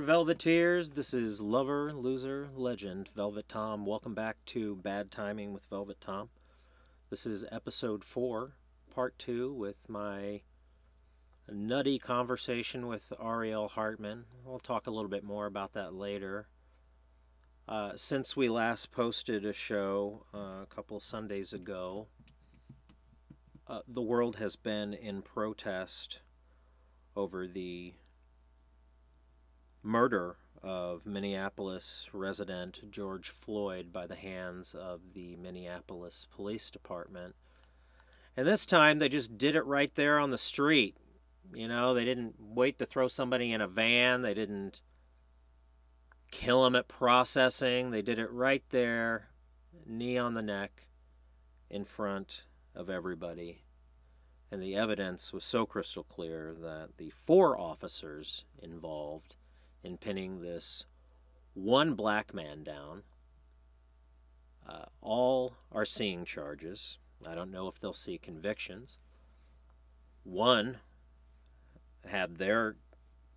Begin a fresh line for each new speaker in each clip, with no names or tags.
There, Velveteers. This is lover, loser, legend, Velvet Tom. Welcome back to Bad Timing with Velvet Tom. This is episode four, part two, with my nutty conversation with Aryiel Hartman. We'll talk a little bit more about that later. Uh, since we last posted a show uh, a couple Sundays ago, uh, the world has been in protest over the murder of Minneapolis resident George Floyd by the hands of the Minneapolis Police Department. And this time they just did it right there on the street. You know, they didn't wait to throw somebody in a van, they didn't kill him at processing. They did it right there, knee on the neck, in front of everybody. And the evidence was so crystal clear that the four officers involved in pinning this one black man down. Uh, all are seeing charges. I don't know if they'll see convictions. One had their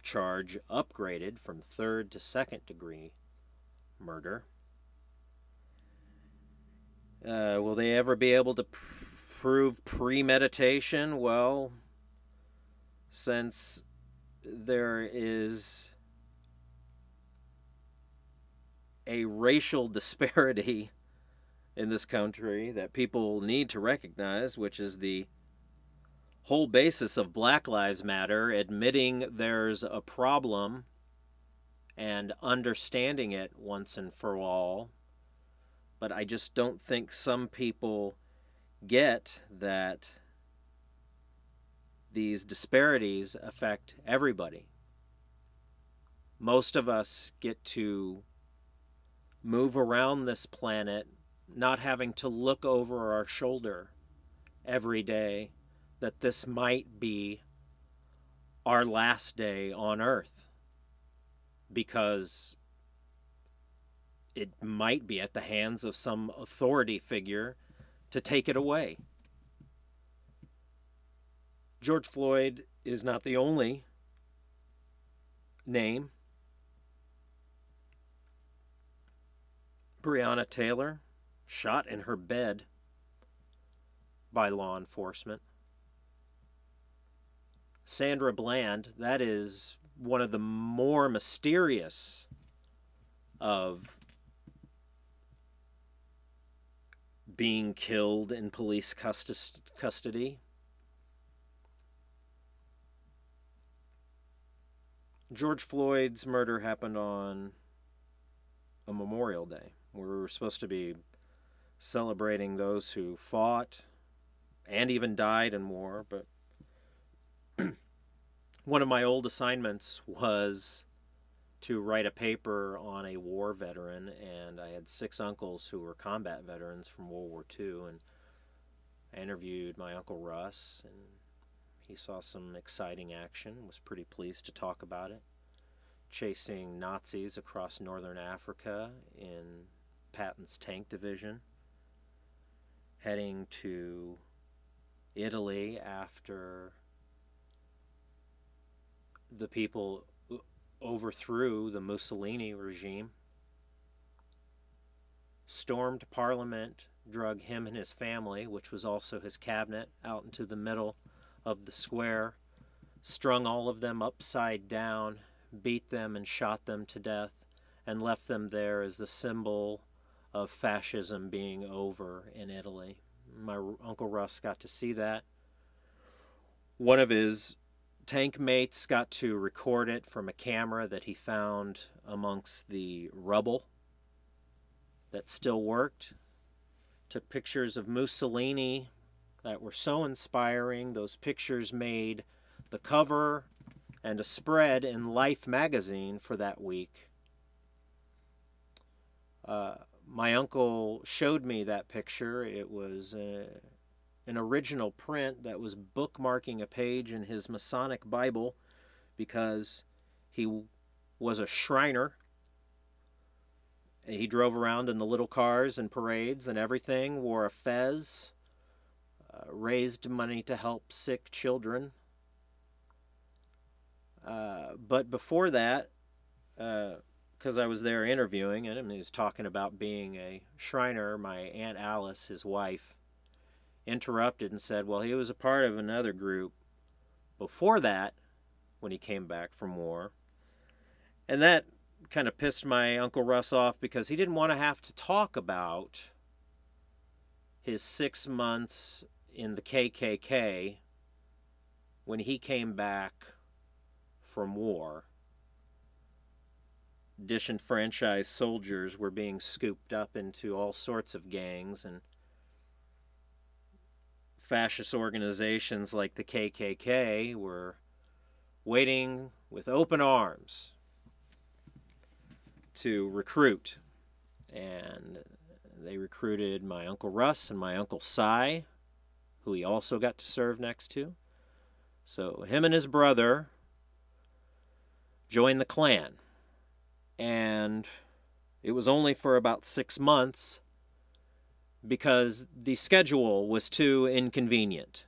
charge upgraded from third to second degree murder. Uh, will they ever be able to pr- prove premeditation? Well, since there is a racial disparity in this country that people need to recognize, which is the whole basis of Black Lives Matter, admitting there's a problem and understanding it once and for all. But I just don't think some people get that these disparities affect everybody. Most of us get to move around this planet not having to look over our shoulder every day that this might be our last day on earth because it might be at the hands of some authority figure to take it away. George Floyd is not the only name Breonna Taylor shot in her bed by law enforcement. Sandra Bland, that is one of the more mysterious of being killed in police custody. George Floyd's murder happened on a Memorial Day. We were supposed to be celebrating those who fought and even died in war, but one of my old assignments was to write a paper on a war veteran, and I had six uncles who were combat veterans from World War II, and I interviewed my uncle Russ, and he saw some exciting action, was pretty pleased to talk about it. Chasing Nazis across northern Africa in Patton's tank division, heading to Italy after the people overthrew the Mussolini regime, stormed Parliament, drug him and his family, which was also his cabinet, out into the middle of the square, strung all of them upside down, beat them and shot them to death, and left them there as the symbol of fascism being over in Italy. My Uncle Russ got to see that. One of his tank mates got to record it from a camera that he found amongst the rubble that still worked. Took pictures of Mussolini that were so inspiring. Those pictures made the cover and a spread in Life magazine for that week. Uh, my uncle showed me that picture. It was uh, an original print that was bookmarking a page in his Masonic Bible because he was a Shriner. He drove around in the little cars and parades and everything, wore a fez, uh, raised money to help sick children. Uh, but before that, because I was there interviewing him, and he was talking about being a Shriner. My aunt Alice, his wife, interrupted and said, "Well, he was a part of another group before that, when he came back from war," and that kind of pissed my uncle Russ off because he didn't want to have to talk about his six months in the KKK when he came back from war. Disenfranchised soldiers were being scooped up into all sorts of gangs, and fascist organizations like the KKK were waiting with open arms to recruit. And they recruited my Uncle Russ and my Uncle Cy, who he also got to serve next to. So him and his brother joined the Klan. And it was only for about six months because the schedule was too inconvenient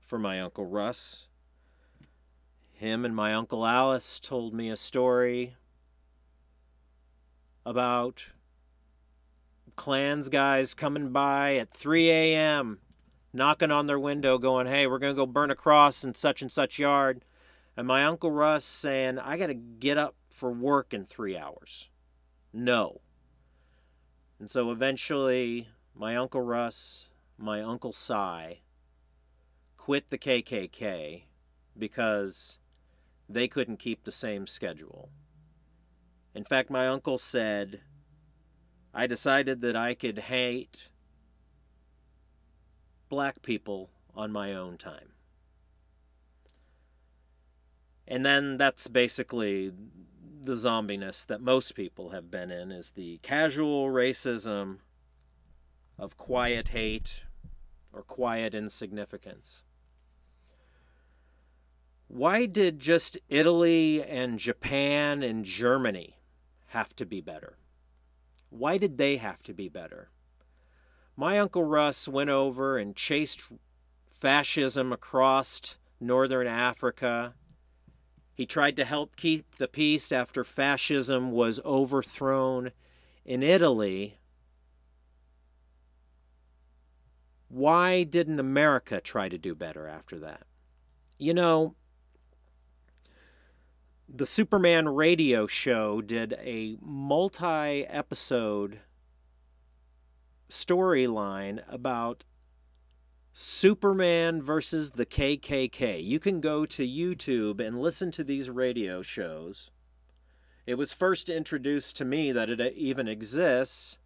for my Uncle Russ. Him and my Uncle Alice told me a story about Klans guys coming by at 3 a.m., knocking on their window, going, Hey, we're going to go burn a cross in such and such yard. And my Uncle Russ saying, I got to get up for work in three hours. No. And so eventually, my Uncle Russ, my Uncle Cy quit the KKK because they couldn't keep the same schedule. In fact, my uncle said, I decided that I could hate black people on my own time. And then that's basically the zombiness that most people have been in is the casual racism of quiet hate or quiet insignificance. Why did just Italy and Japan and Germany have to be better? Why did they have to be better? My Uncle Russ went over and chased fascism across northern Africa. He tried to help keep the peace after fascism was overthrown in Italy. Why didn't America try to do better after that? You know, the Superman radio show did a multi episode storyline about Superman versus the KKK. You can go to YouTube and listen to these radio shows. It was first introduced to me that it uh, even exists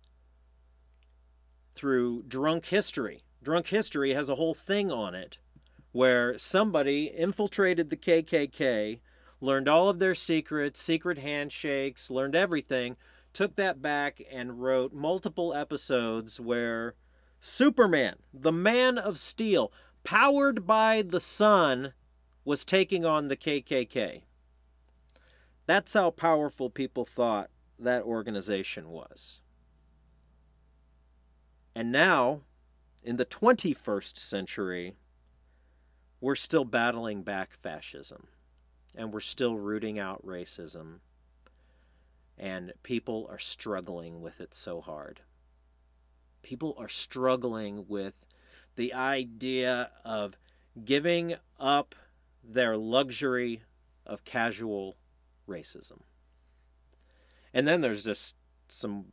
through Drunk History. Drunk History has a whole thing on it where somebody infiltrated the KKK learned all of their secrets, secret handshakes, learned everything, took that back and wrote multiple episodes where Superman, the man of steel, powered by the sun, was taking on the KKK. That's how powerful people thought that organization was. And now, in the 21st century, we're still battling back fascism and we're still rooting out racism. And people are struggling with it so hard. People are struggling with the idea of giving up their luxury of casual racism. And then there's just some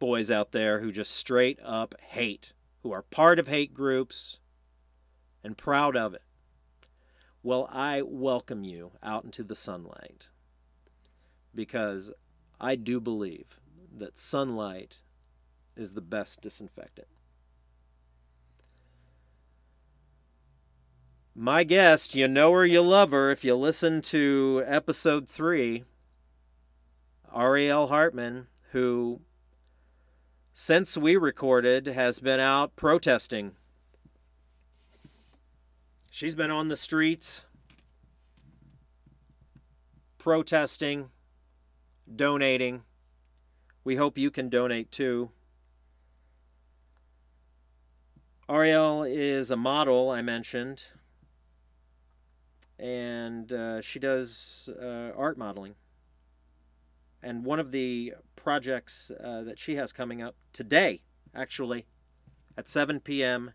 boys out there who just straight up hate, who are part of hate groups and proud of it. Well, I welcome you out into the sunlight because I do believe that sunlight is the best disinfectant. My guest, you know her, you love her if you listen to episode three, Aryiel Hartman, who, since we recorded, has been out protesting She's been on the streets protesting, donating. We hope you can donate too. Aryiel is a model, I mentioned, and uh, she does uh, art modeling.
and one of the projects uh, that she has coming up today, actually, at 7 p.m.,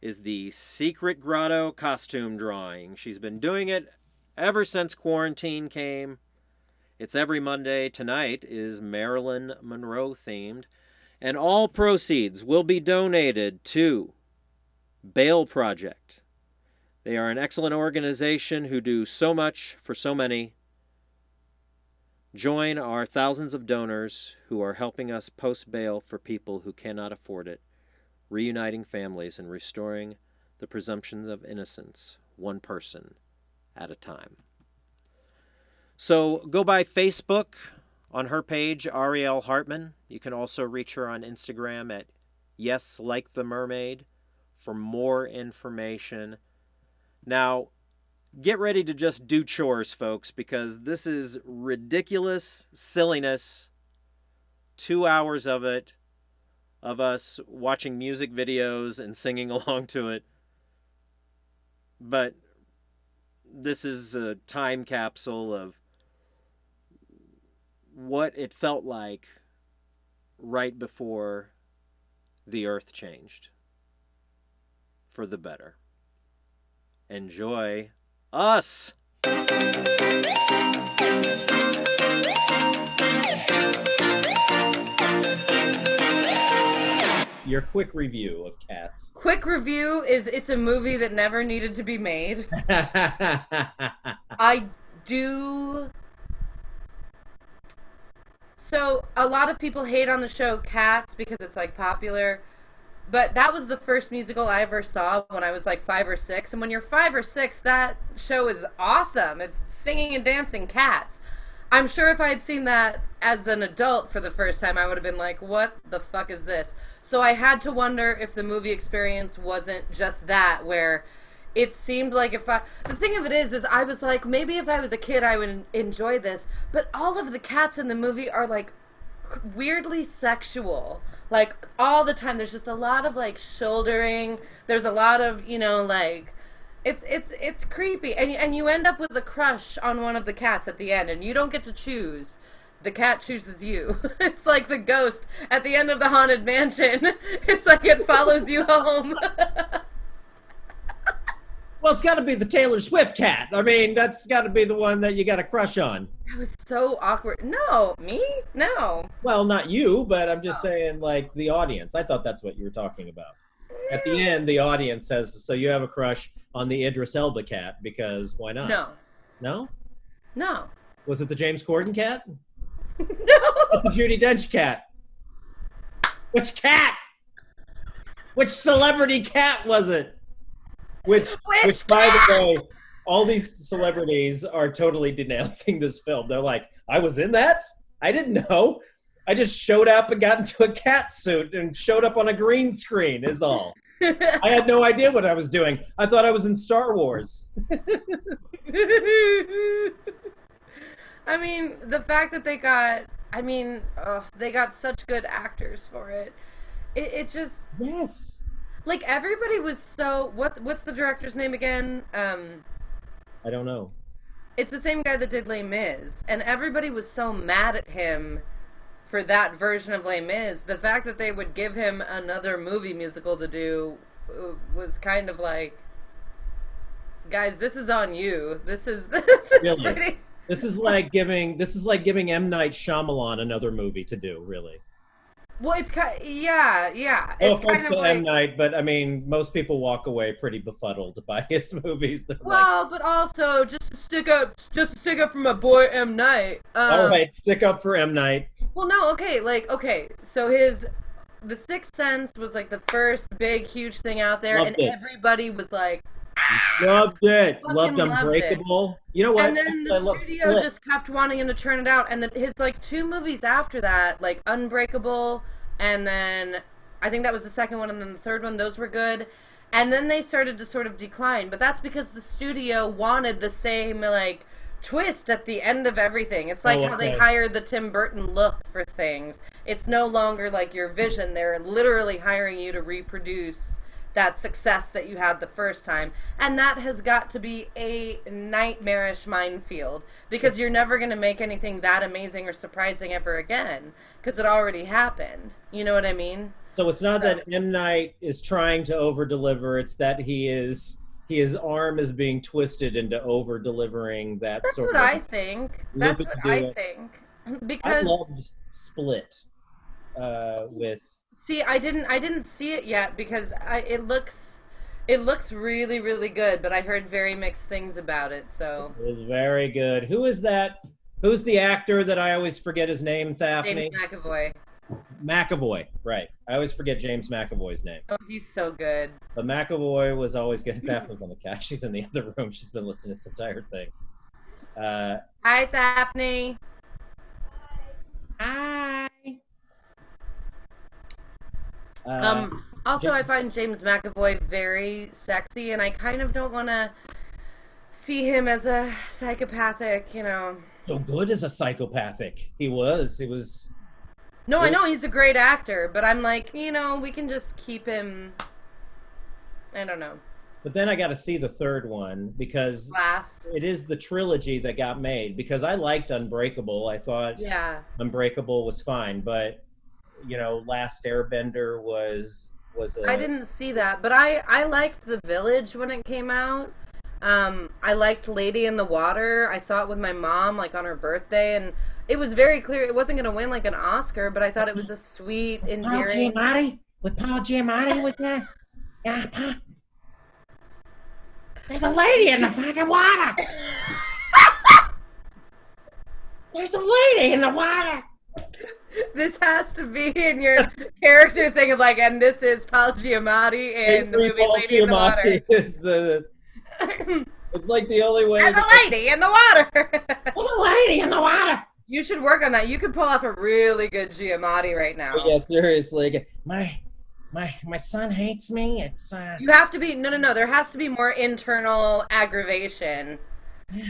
is the Secret Grotto costume drawing. She's been doing it ever since quarantine came. It's every Monday. Tonight is Marilyn Monroe themed. And all proceeds will be donated to Bail Project. They are an excellent organization who do so much for so many. Join our thousands of donors who are helping us post bail for people who cannot afford it, reuniting families and restoring the presumptions of innocence, one person at a time. So go by Facebook on her page, Aryiel Hartman. You can also reach her on Instagram at Yes Like the Mermaid for more information. Now, get ready to just do chores, folks, because this is ridiculous silliness. Two hours of it, of us watching music videos and singing along to it. But this is a time capsule of what it felt like right before the earth changed for the better. Enjoy us!
Your quick review of Cats.
Quick review is it's a movie that never needed to be made. I do. So, a lot of people hate on the show Cats because it's like popular. But that was the first musical I ever saw when I was like five or six. And when you're five or six, that show is awesome. It's singing and dancing cats. I'm sure if I had seen that as an adult for the first time, I would have been like, what the fuck is this? So I had to wonder if the movie experience wasn't just that, where it seemed like if I. The thing of it is, is I was like, maybe if I was a kid, I would enjoy this. But all of the cats in the movie are like weirdly sexual. Like all the time there's just a lot of like shouldering. There's a lot of you know like it's it's it's creepy. And and you end up with a crush on one of the cats at the end and you don't get to choose. The cat chooses you. It's like the ghost at the end of the haunted mansion. It's like it follows you home
well, it's got to be the Taylor Swift cat. I mean, that's got to be the one that you got a crush on.
that was so awkward no me no
Well, not you, but I'm just oh. saying, like, the audience. I thought that's what you were talking about. At the end, the audience says, So you have a crush on the Idris Elba cat because why not?
no
No?
no
Was it the James Corden cat?
no
The Judi Dench cat? Which cat? Which celebrity cat was it? Which,
Which
which, by the way, all these celebrities are totally denouncing this film. They're like, I was in that? I didn't know. I just showed up and got into a cat suit and showed up on a green screen, is all. I had no idea what I was doing. I thought I was in Star Wars.
I mean, the fact that they got, I mean, ugh, they got such good actors for it. It, it just,
Yes.
Like, everybody was so. What What's the director's name again? Um,
I don't know.
it's the same guy that did Les Mis, and everybody was so mad at him for that version of Les Mis. The fact that they would give him another movie musical to do uh, was kind of like, guys, this is on you. This is this is
Really?
pretty.
This is like giving this is like giving M Night Shyamalan another movie to do, really.
Well, it's kind. Yeah, yeah.
No
It's kind of like.
M Night, but I mean, most people walk away pretty befuddled by his movies. They're like,
Well, but also just stick up, just stick up for my boy M Night. Um,
all right, stick up for M Night.
Well, no, okay, like okay, so his The Sixth Sense was like the first big, huge thing out there,
Loved
and
it.
everybody was like,
Loved it.
Fucking
Loved
loved.
Unbreakable. You know what?
and then the
love
studio just kept wanting him to turn it out, and then his like two movies after that, like Unbreakable, and then I think that was the second one, and then the third one, those were good. And then they started to sort of decline, but that's because the studio wanted the same like twist at the end of everything. It's like
Oh,
how they
okay.
hired the Tim Burton look for things. It's no longer like your vision. They're literally hiring you to reproduce that success that you had the first time. And that has got to be a nightmarish minefield because you're never going to make anything that amazing or surprising ever again because it already happened. You know what I mean?
So it's not that M Night is trying to over deliver; it's that he is his arm is being twisted into over delivering that
That's
sort of. That's what.
I think. That's what I think.
I
Because
loved Split uh, with
See, I didn't I didn't see it yet because I, it looks it looks really really good, but I heard very mixed things about it. So
it was very good. Who is that? Who's the actor that I always forget his name? Daphne
James McAvoy,
McAvoy. Right. I always forget James McAvoy's name.
oh he's so good.
But McAvoy was always good. Daphne's on the couch. She's in the other room. She's been listening to this entire thing. Uh,
Hi, Daphne.
hi. Uh,
Um. Also,
Ja-
I find James McAvoy very sexy, and I kind of don't want to see him as a psychopathic. You know.
so good as a psychopathic. He was. He was.
No, I know he's a great actor, but I'm like, you know, we can just keep him. I don't know.
But then I got to see the third one because it is the trilogy that got made. Because I liked Unbreakable. I thought
Yeah.
Unbreakable was fine, but you know, Last Airbender was was. A,
I didn't see that, but I I liked The Village when it came out. Um, I liked Lady in the Water. I saw it with my mom like on her birthday, and it was very clear it wasn't going to win like an Oscar, but I thought it was a sweet,
Paul
endearing.
Giamatti with Paul Giamatti with the. Yeah, Pa- There's a lady in the fucking water. There's a lady in the water.
This has to be in your character thing of like, and this is Paul Giamatti in the movie
Paul
Lady in the Water.
Giamatti is the. It's like the only way.
There's a
that-
lady in the water.
There's a lady in the water.
you should work on that. You could pull off a really good Giamatti right now.
Yeah, seriously. My my my son hates me. It's uh.
You have to be no, no, no. There has to be more internal aggravation.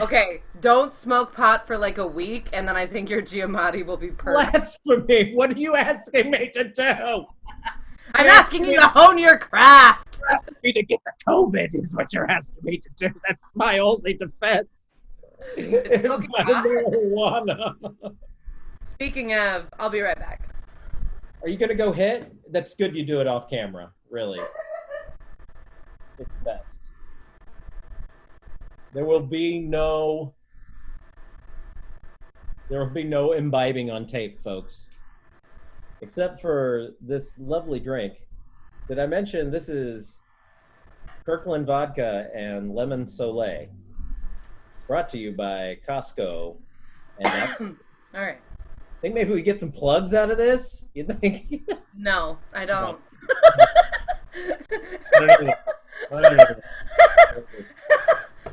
Okay, don't smoke pot for like a week, and then I think your Giamatti will be perfect.
Blasphemy! What are you asking me to do?
I'm asking you to hone your craft.
You're asking me to get the COVID is what you're asking me to do. That's my only defense. It's
smoking
my
pot?
marijuana.
Speaking of, I'll be right back.
Are you gonna go hit? That's good. You do it off camera. Really, it's best. There will be no. There will be no imbibing on tape, folks. Except for this lovely drink. Did I mention this is Kirkland vodka and lemon Soleil? Brought to you by Costco. And I
All right.
think maybe we get some plugs out of this. You think?
No, I don't.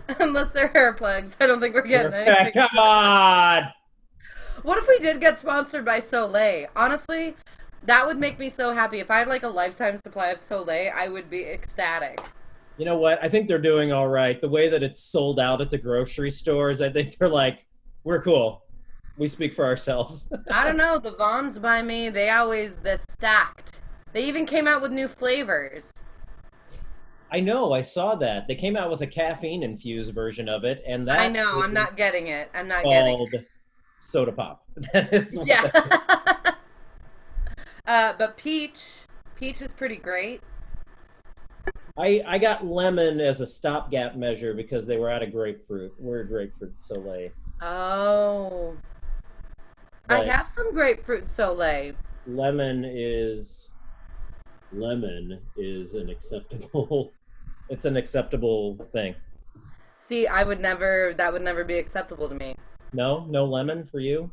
Unless they're hair plugs, I don't think we're getting anything.
Come on.
What if we did get sponsored by Soleil? Honestly, that would make me so happy. If I had like a lifetime supply of Soleil, I would be ecstatic.
You know what? I think they're doing all right. The way that it's sold out at the grocery stores, I think they're like, we're cool. We speak for ourselves.
I don't know. The Vons by me, they always the stacked. They even came out with new flavors.
I know. I saw that. They came out with a caffeine infused version of it, and that
I know. I'm not getting it. I'm not getting.
called soda pop. That is what
Yeah.
that-
uh, but peach, peach is pretty great.
I I got lemon as a stopgap measure because they were out of grapefruit. We're grapefruit Soleil.
Oh, I have some grapefruit Soleil.
lemon is lemon is an acceptable. It's an acceptable thing.
See, I would never. That would never be acceptable to me.
No, no lemon for you.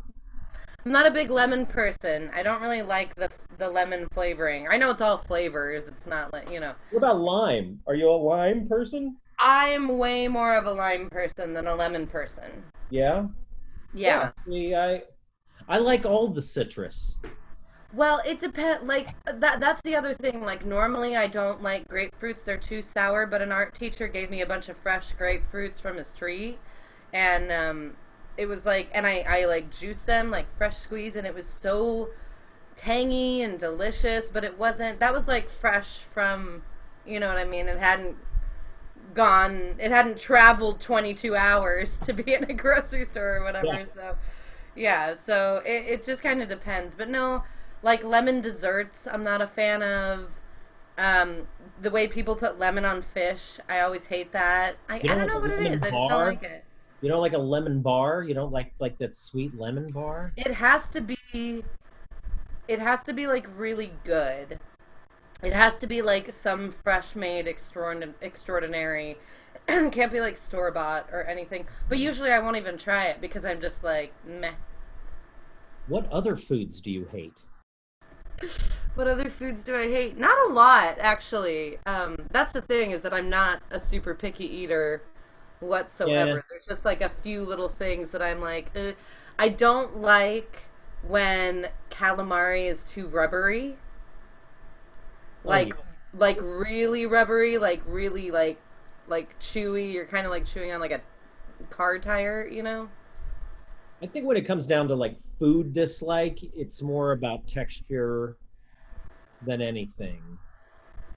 I'm not a big lemon person. I don't really like the the lemon flavoring. I know it's all flavors. It's not like you know.
What about lime? Are you a lime person?
I'm way more of a lime person than a lemon person.
Yeah.
Yeah.
See, I I like all the citrus.
Well, it depends. Like that. That's the other thing. Like normally, I don't like grapefruits; they're too sour. But an art teacher gave me a bunch of fresh grapefruits from his tree, and um, it was like, and I I like juiced them like fresh squeeze, and it was so tangy and delicious. But it wasn't. That was like fresh from You know what I mean? It hadn't gone. It hadn't traveled 22 hours to be in a grocery store or whatever.
Yeah.
So, yeah. So it it just kind of depends. But no, like lemon desserts, I'm not a fan of. Um, the way people put lemon on fish, I always hate that. I,
don't
don't know
like
what it
is.
is. I just don't like it.
You don't like a lemon bar? You don't like like that sweet lemon bar?
It has to be. It has to be like really good. It has to be like some fresh made extraordin- extraordinary. Can't be like store bought or anything. But usually I won't even try it because I'm just like meh.
What other foods do you hate?
What other foods do I hate? Not a lot, actually. Um, that's the thing is that I'm not a super picky eater whatsoever.
Yeah.
There's just like a few little things that I'm like, eh. I don't like when calamari is too rubbery.
Oh,
Like,
yeah.
like really rubbery, like really like, like chewy. You're kind of like chewing on like a car tire, you know?
I think when it comes down to like food dislike, it's more about texture than anything.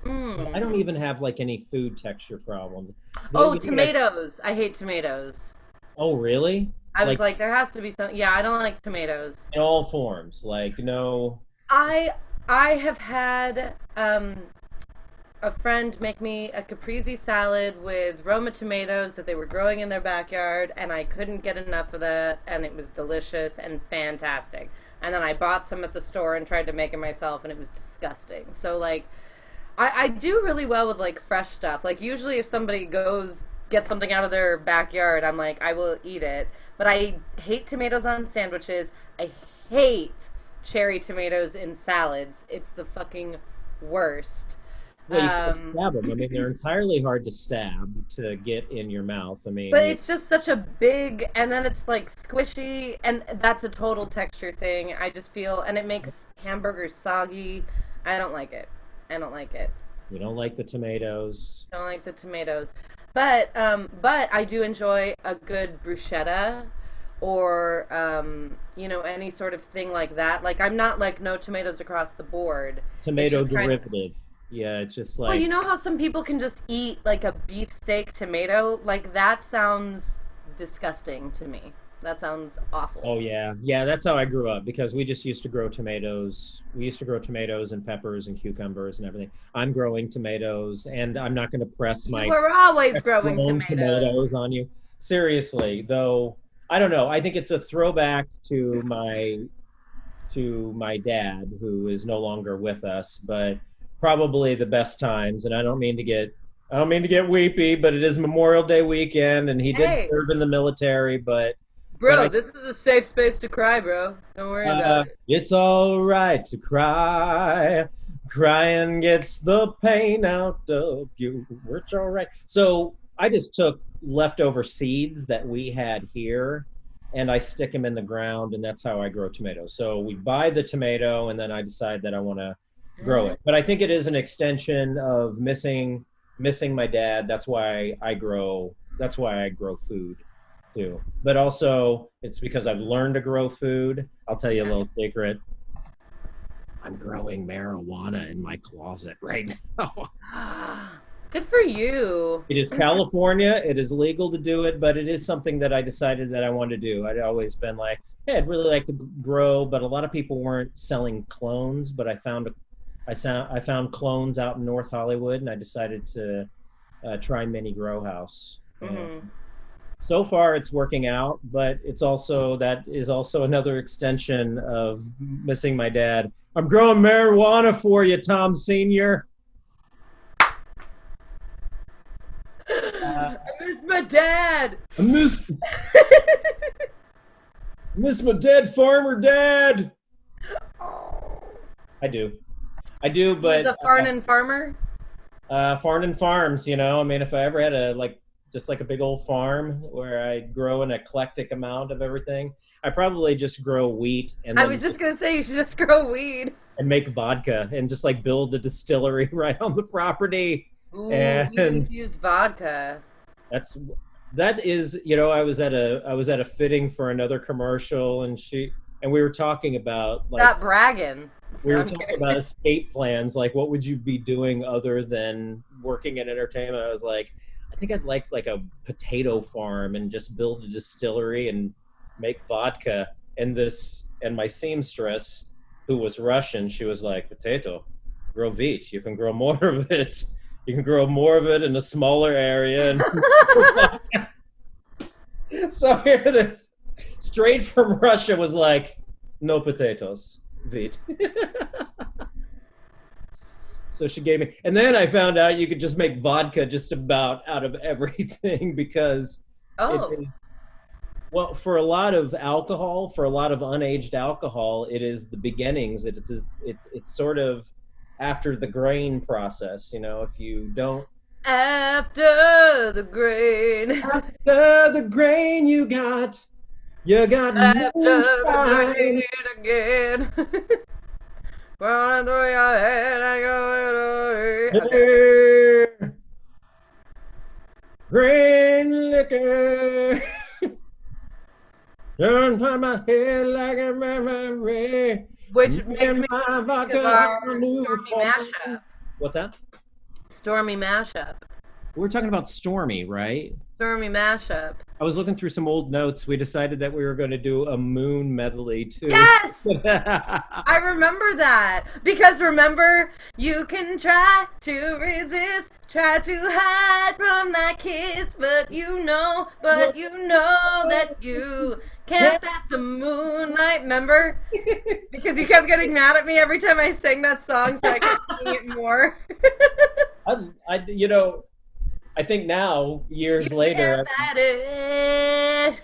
Mm.
I don't even have like any food texture problems.
Oh,
You think I-
tomatoes! I hate tomatoes.
Oh, really?
I was
Like-
like, there has to be some. Yeah, I don't like tomatoes.
In all forms, like no.
I I have had um, a friend make me a caprese salad with Roma tomatoes that they were growing in their backyard, and I couldn't get enough of that, and it was delicious and fantastic. And then I bought some at the store and tried to make it myself, and it was disgusting. So like, I, I do really well with like fresh stuff. Like usually, if somebody goes get something out of their backyard, I'm like, I will eat it. But I hate tomatoes on sandwiches. I hate cherry tomatoes in salads. It's the fucking worst.
Well, you
Um,
stab them. I mean, they're entirely hard to stab to get in your mouth. I mean,
But it's just such a big, and then it's like squishy, and that's a total texture thing. I just feel, and it makes hamburgers soggy. I don't like it. I don't like it.
you don't like the tomatoes.
don't like the tomatoes. But um but I do enjoy a good bruschetta or um you know any sort of thing like that. Like I'm not like no tomatoes across the board.
Tomato
just kinda-
derivative. Yeah, it's just like
well, you know how some people can just eat like a beefsteak tomato? Like that sounds disgusting to me. That sounds awful.
Oh yeah, yeah. That's how I grew up because we just used to grow tomatoes. We used to grow tomatoes and peppers and cucumbers and everything. I'm growing tomatoes, and I'm not going to press my
We're always growing
grown
tomatoes.
on you. Seriously, though, I don't know. I think it's a throwback to my to my dad, who is no longer with us, but probably the best times. And I don't mean to get I don't mean to get weepy, but it is Memorial Day weekend, and he
Hey.
did serve in the military, but.
Bro,
I-
this is a safe space to cry, bro. Don't worry
Uh,
about it.
it's all right to cry. Crying gets the pain out of you. It's all right. So I just took leftover seeds that we had here and I stick them in the ground, and that's how I grow tomatoes. So we buy the tomato, and then I decide that I want to grow it. But I think it is an extension of missing missing my dad. That's why I grow. That's why I grow food too. But also, it's because I've learned to grow food. I'll tell you a little secret. I'm growing marijuana in my closet right now.
Good for you.
It is California. It is legal to do it, but it is something that I decided that I wanted to do. I'd always been like, hey, I'd really like to grow, but a lot of people weren't selling clones. But I found I found I found clones out in North Hollywood, and I decided to uh, try Mini Grow House.
Mhm.
So far, it's working out, but it's also that is also another extension of missing my dad. I'm growing marijuana for you, Tom Senior.
I miss my dad.
I miss miss my dead farmer dad.
Oh.
I do, I do, but
a Farnan farmer.
uh, Farnan Farms. You know, I mean, if I ever had a like just like a big old farm where I grow an eclectic amount of everything, I probably just grow wheat and
I was just gonna say you should just grow weed.
and make vodka and just like build a distillery right on the property.
Ooh,
And-
you infused vodka.
That's that is you know I was at a I was at a fitting for another commercial and she and we were talking about like
Stop bragging.
we were talking about escape plans like what would you be doing other than working in entertainment, I was like, I think I'd like like a potato farm and just build a distillery and make vodka. And this and my seamstress, who was Russian, she was like, potato, grow wheat. You can grow more of it. You can grow more of it in a smaller area. And so here, this straight from Russia was like, no potatoes, wheat. so she gave me, and then I found out you could just make vodka just about out of everything because
Oh,
it well, for a lot of alcohol, for a lot of unaged alcohol, it is the beginnings. It is it's it's sort of after the grain process. You know, if you don't
after the grain.
after the grain you got, you got
the
moonshine.
again. Running through your head, I go. Okay.
Liquor. Grain liquor. Turn from my head like a memory.
Which makes me
my
think of our Stormy mashup.
What's that?
Stormy mashup.
We're talking about Stormy, right?
Stormy mashup.
I was looking through some old notes. We decided that we were going to do a moon medley too.
Yes! I remember that because remember you can try to resist, try to hide from that kiss, but you know, but you know that you can't fight the moonlight. Remember? Because you kept getting mad at me every time I sang that song, so I kept singing it more.
I, I, you know, I think now, years later,
Can't fight it.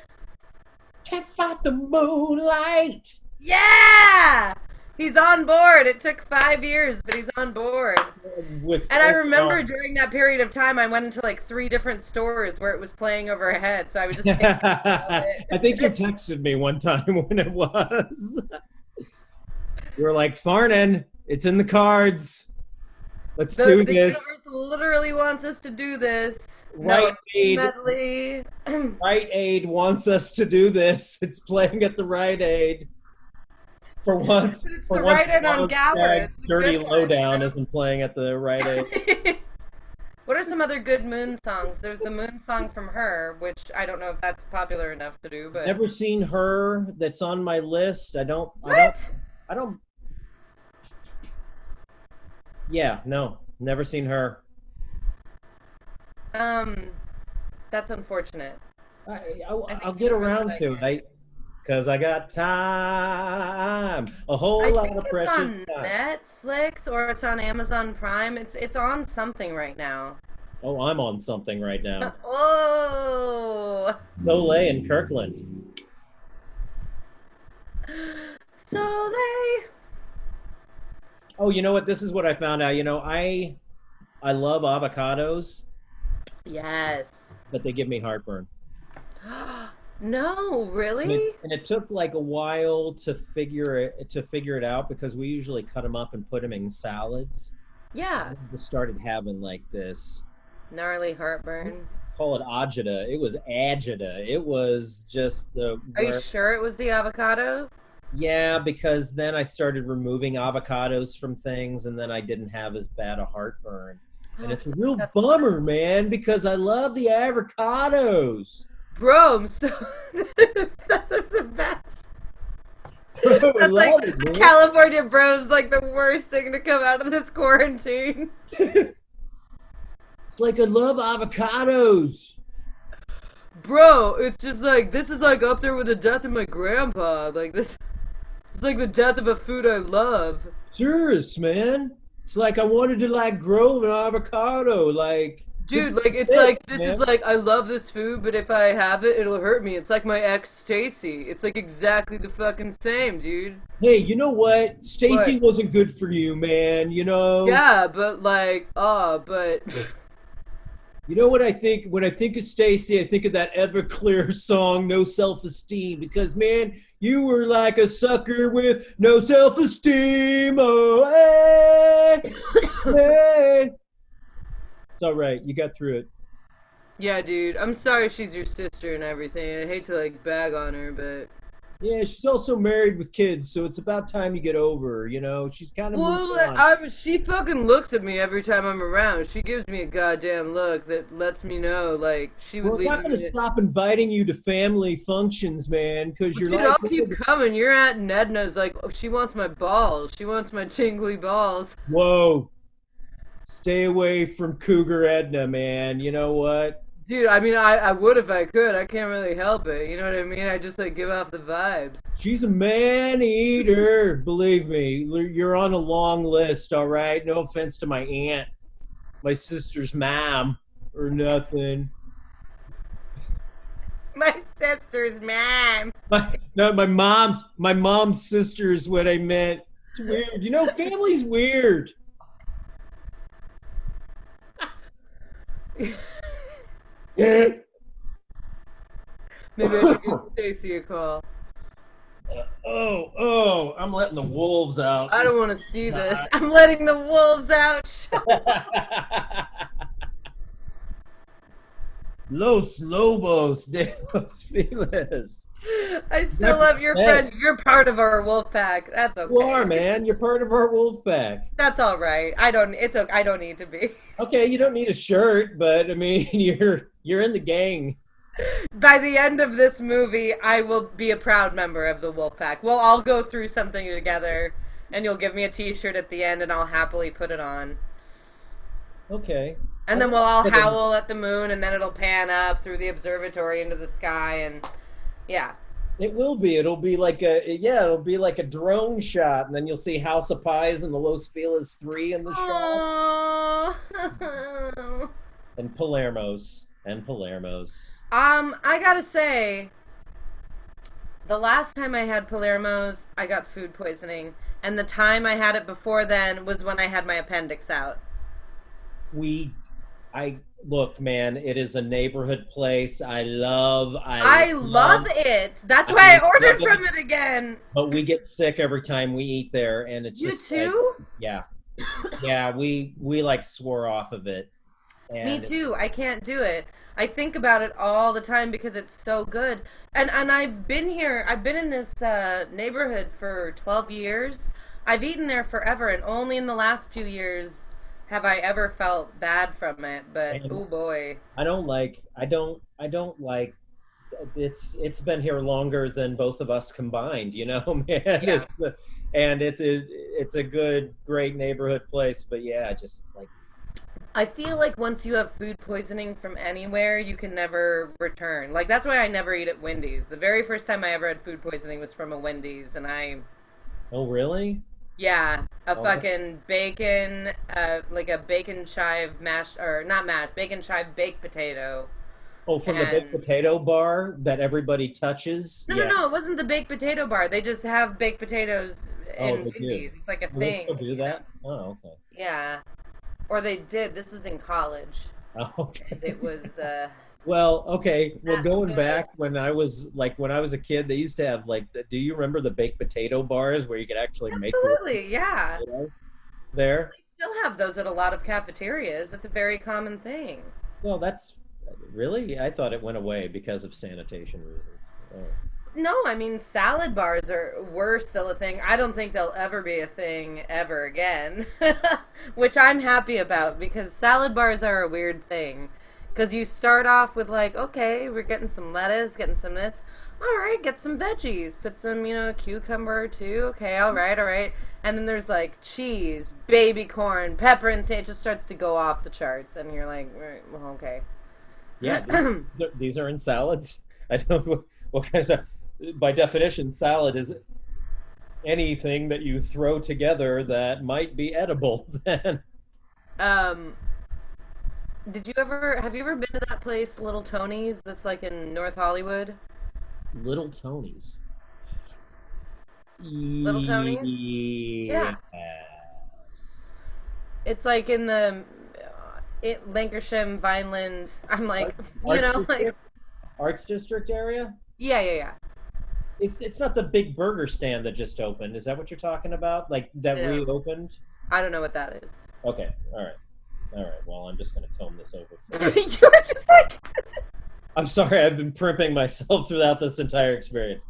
can't fight the moonlight.
Yeah. He's on board. It took five years, but he's on board.
With
And I remember during that period of time, I went into like three different stores where it was playing overhead. So I would just take
I think you texted me one time when it was. you were like, Farnan, it's in the cards. Let's
the,
do
the
this.
universe literally wants us to do this.
Rite Aid,
medley.
Rite Aid wants us to do this. It's playing at the Rite Aid. For once,
it's
for
the
once,
Rite Aid on Gower. The
Dirty
good one,
Lowdown isn't playing at the Rite Aid.
what are some other good Moon songs? There's the Moon song from her, which I don't know if that's popular enough to do, but
Never seen her. That's on my list. I don't. I don't.
what?
I don't. Yeah, no, never seen her.
Um, that's unfortunate.
I, I,
think
I'll
you
get
really
around
like
to
it.
Cause I got time, a whole
I
lot
think
of
it's on
time.
Netflix or it's on Amazon Prime. It's it's on something right now.
Oh, I'm on something right now.
Oh,
Soleil and Kirkland.
Soleil.
Oh, you know what? This is what I found out. You know, I, I love avocados,
Yes.
but they give me heartburn.
no,
And
really?
it, and it took like a while to figure it to figure it out because we usually cut them up and put them in salads.
Yeah.
I started having like this.
Gnarly heartburn.
Call it agita. It was agita. It was just the.
Are you sure it was the avocado?
Yeah, because then I started removing avocados from things, and then I didn't have as bad a heartburn. And it's a real
That's-
bummer, man, because I love the avocados.
Bro, I'm so that is the best. That's like
it.
California bros like the worst thing to come out of this quarantine.
It's like I love avocados.
Bro, it's just like this is like up there with the death of my grandpa. Like this it's like the death of a food I love.
Serious, man. It's like I wanted to like grow an avocado, like
Dude, like it's
it,
like this
man.
is like I love this food, but if I have it, it'll hurt me. It's like my ex Stacy. It's like exactly the fucking same, dude.
hey, you know what? Stacy wasn't good for you, man. You know.
Yeah, but like, ah, but
You know what I think when I think of Stacy, I think of that Everclear song "No Self Esteem" because man, you were like a sucker with no self esteem. Oh, hey, hey. It's all right. You got through it.
yeah, dude. I'm sorry she's your sister and everything. I hate to like bag on her, but
Yeah, she's also married with kids, so it's about time you get over. You know, she's kind of.
Well, I, she fucking looks at me every time I'm around. She gives me a goddamn look that lets me know, like, she would
We're
leave
not going to
to-
stop inviting you to family functions, man, because you're
Dude,
like.
I'll keep coming. Your aunt Nedna's like, oh, she wants my balls. She wants my tingly balls.
Whoa. Stay away from Cougar Edna, man. You know what?
Dude, I mean, I, I would if I could. I can't really help it. You know what I mean? I just like give off the vibes.
She's a man eater. Believe me, you're on a long list, all right? No offense to my aunt, my sister's mom, or nothing.
My sister's mom.
My, no, my mom's my mom's sister is what I meant. It's weird. You know, family's weird.
Maybe I should give Stacy a call.
Uh, oh, oh, I'm letting the wolves out.
I don't want to see this. I'm letting the wolves out.
Los Lobos de los Feliz.
I still love your
Hey.
friend. You're part of our wolf pack. That's okay.
You are, man. You're part of our wolf pack.
That's all right. I don't. It's okay. I don't need to be.
Okay, you don't need a shirt, but I mean, you're you're in the gang.
By the end of this movie, I will be a proud member of the wolf pack. We'll all go through something together, and you'll give me a T-shirt at the end, and I'll happily put it on.
Okay.
And then we'll all howl at the moon, and then it'll pan up through the observatory into the sky, and yeah.
It will be. It'll be like a yeah. It'll be like a drone shot, and then you'll see House of Pies and the Los Feliz three in the shot, and Palermo's and Palermo's.
um, I gotta say, the last time I had Palermo's, I got food poisoning, and the time I had it before then was when I had my appendix out.
We, I look, man. It is a neighborhood place. I love. I,
I love it. That's why I ordered
love it.
from it again.
But we get sick every time we eat there, and it's
You
just like-
too?
yeah, yeah. We we like swore off of it. And
Me too. I can't do it. I think about it all the time because it's so good. And and I've been here. I've been in this uh, neighborhood for 12 years. I've eaten there forever and only in the last few years have I ever felt bad from it. But oh boy.
I don't like. I don't. I don't like. It's it's been here longer than both of us combined. You know, man.
Yeah.
It's a, and it's a, it's a good, great neighborhood place. But yeah, just like
I feel like once you have food poisoning from anywhere, you can never return. Like that's why I never eat at Wendy's. The very first time I ever had food poisoning was from a Wendy's and I
oh really?
Yeah, a
Oh.
fucking bacon, uh, like a bacon chive mashed or not mashed, bacon chive baked potato.
Oh, from the baked potato bar that everybody touches.
No,
yeah.
no, no, it wasn't the baked potato bar. They just have baked potatoes
Oh,
in
they.
It's like a
they
thing.
still do
you know?
that? Oh, okay.
Yeah, or they did. This was in college.
Oh, okay.
It was. uh
Well, okay. Well, going
good.
back when I was like when I was a kid, they used to have like. The, do you remember the baked potato bars where you could actually make
Absolutely, yeah.
there?
They still have those at a lot of cafeterias. That's a very common thing.
Well, that's really. I thought it went away because of sanitation reasons. Oh.
No, I mean salad bars are were still a thing. I don't think they'll ever be a thing ever again, which I'm happy about because salad bars are a weird thing. Because you start off with like, okay, we're getting some lettuce, getting some this. All right, get some veggies. Put some, you know, cucumber or two. Okay, all right, all right. And then there's like cheese, baby corn, pepper, and it just starts to go off the charts, and you're like, right, well, okay.
Yeah, these, are, these are in salads. I don't. What, what kind of salad? By definition, salad is anything that you throw together that might be edible. Then
Um, did you ever have you ever been to that place, Little Tony's, that's like in North Hollywood?
Little Tony's.
Little Tony's? Yeah.
Yes.
It's like in the uh, it, Lankershim, Vineland. I'm like, you
Arts
know, like?
Arts district area.
yeah, yeah, yeah.
It's it's not the big burger stand that just opened. Is that what you're talking about? Like that
No.
reopened?
I don't know what that is.
Okay. All right. All right. Well, I'm just gonna tone this over. For
You're just like,
I'm sorry. I've been primping myself throughout this entire experience.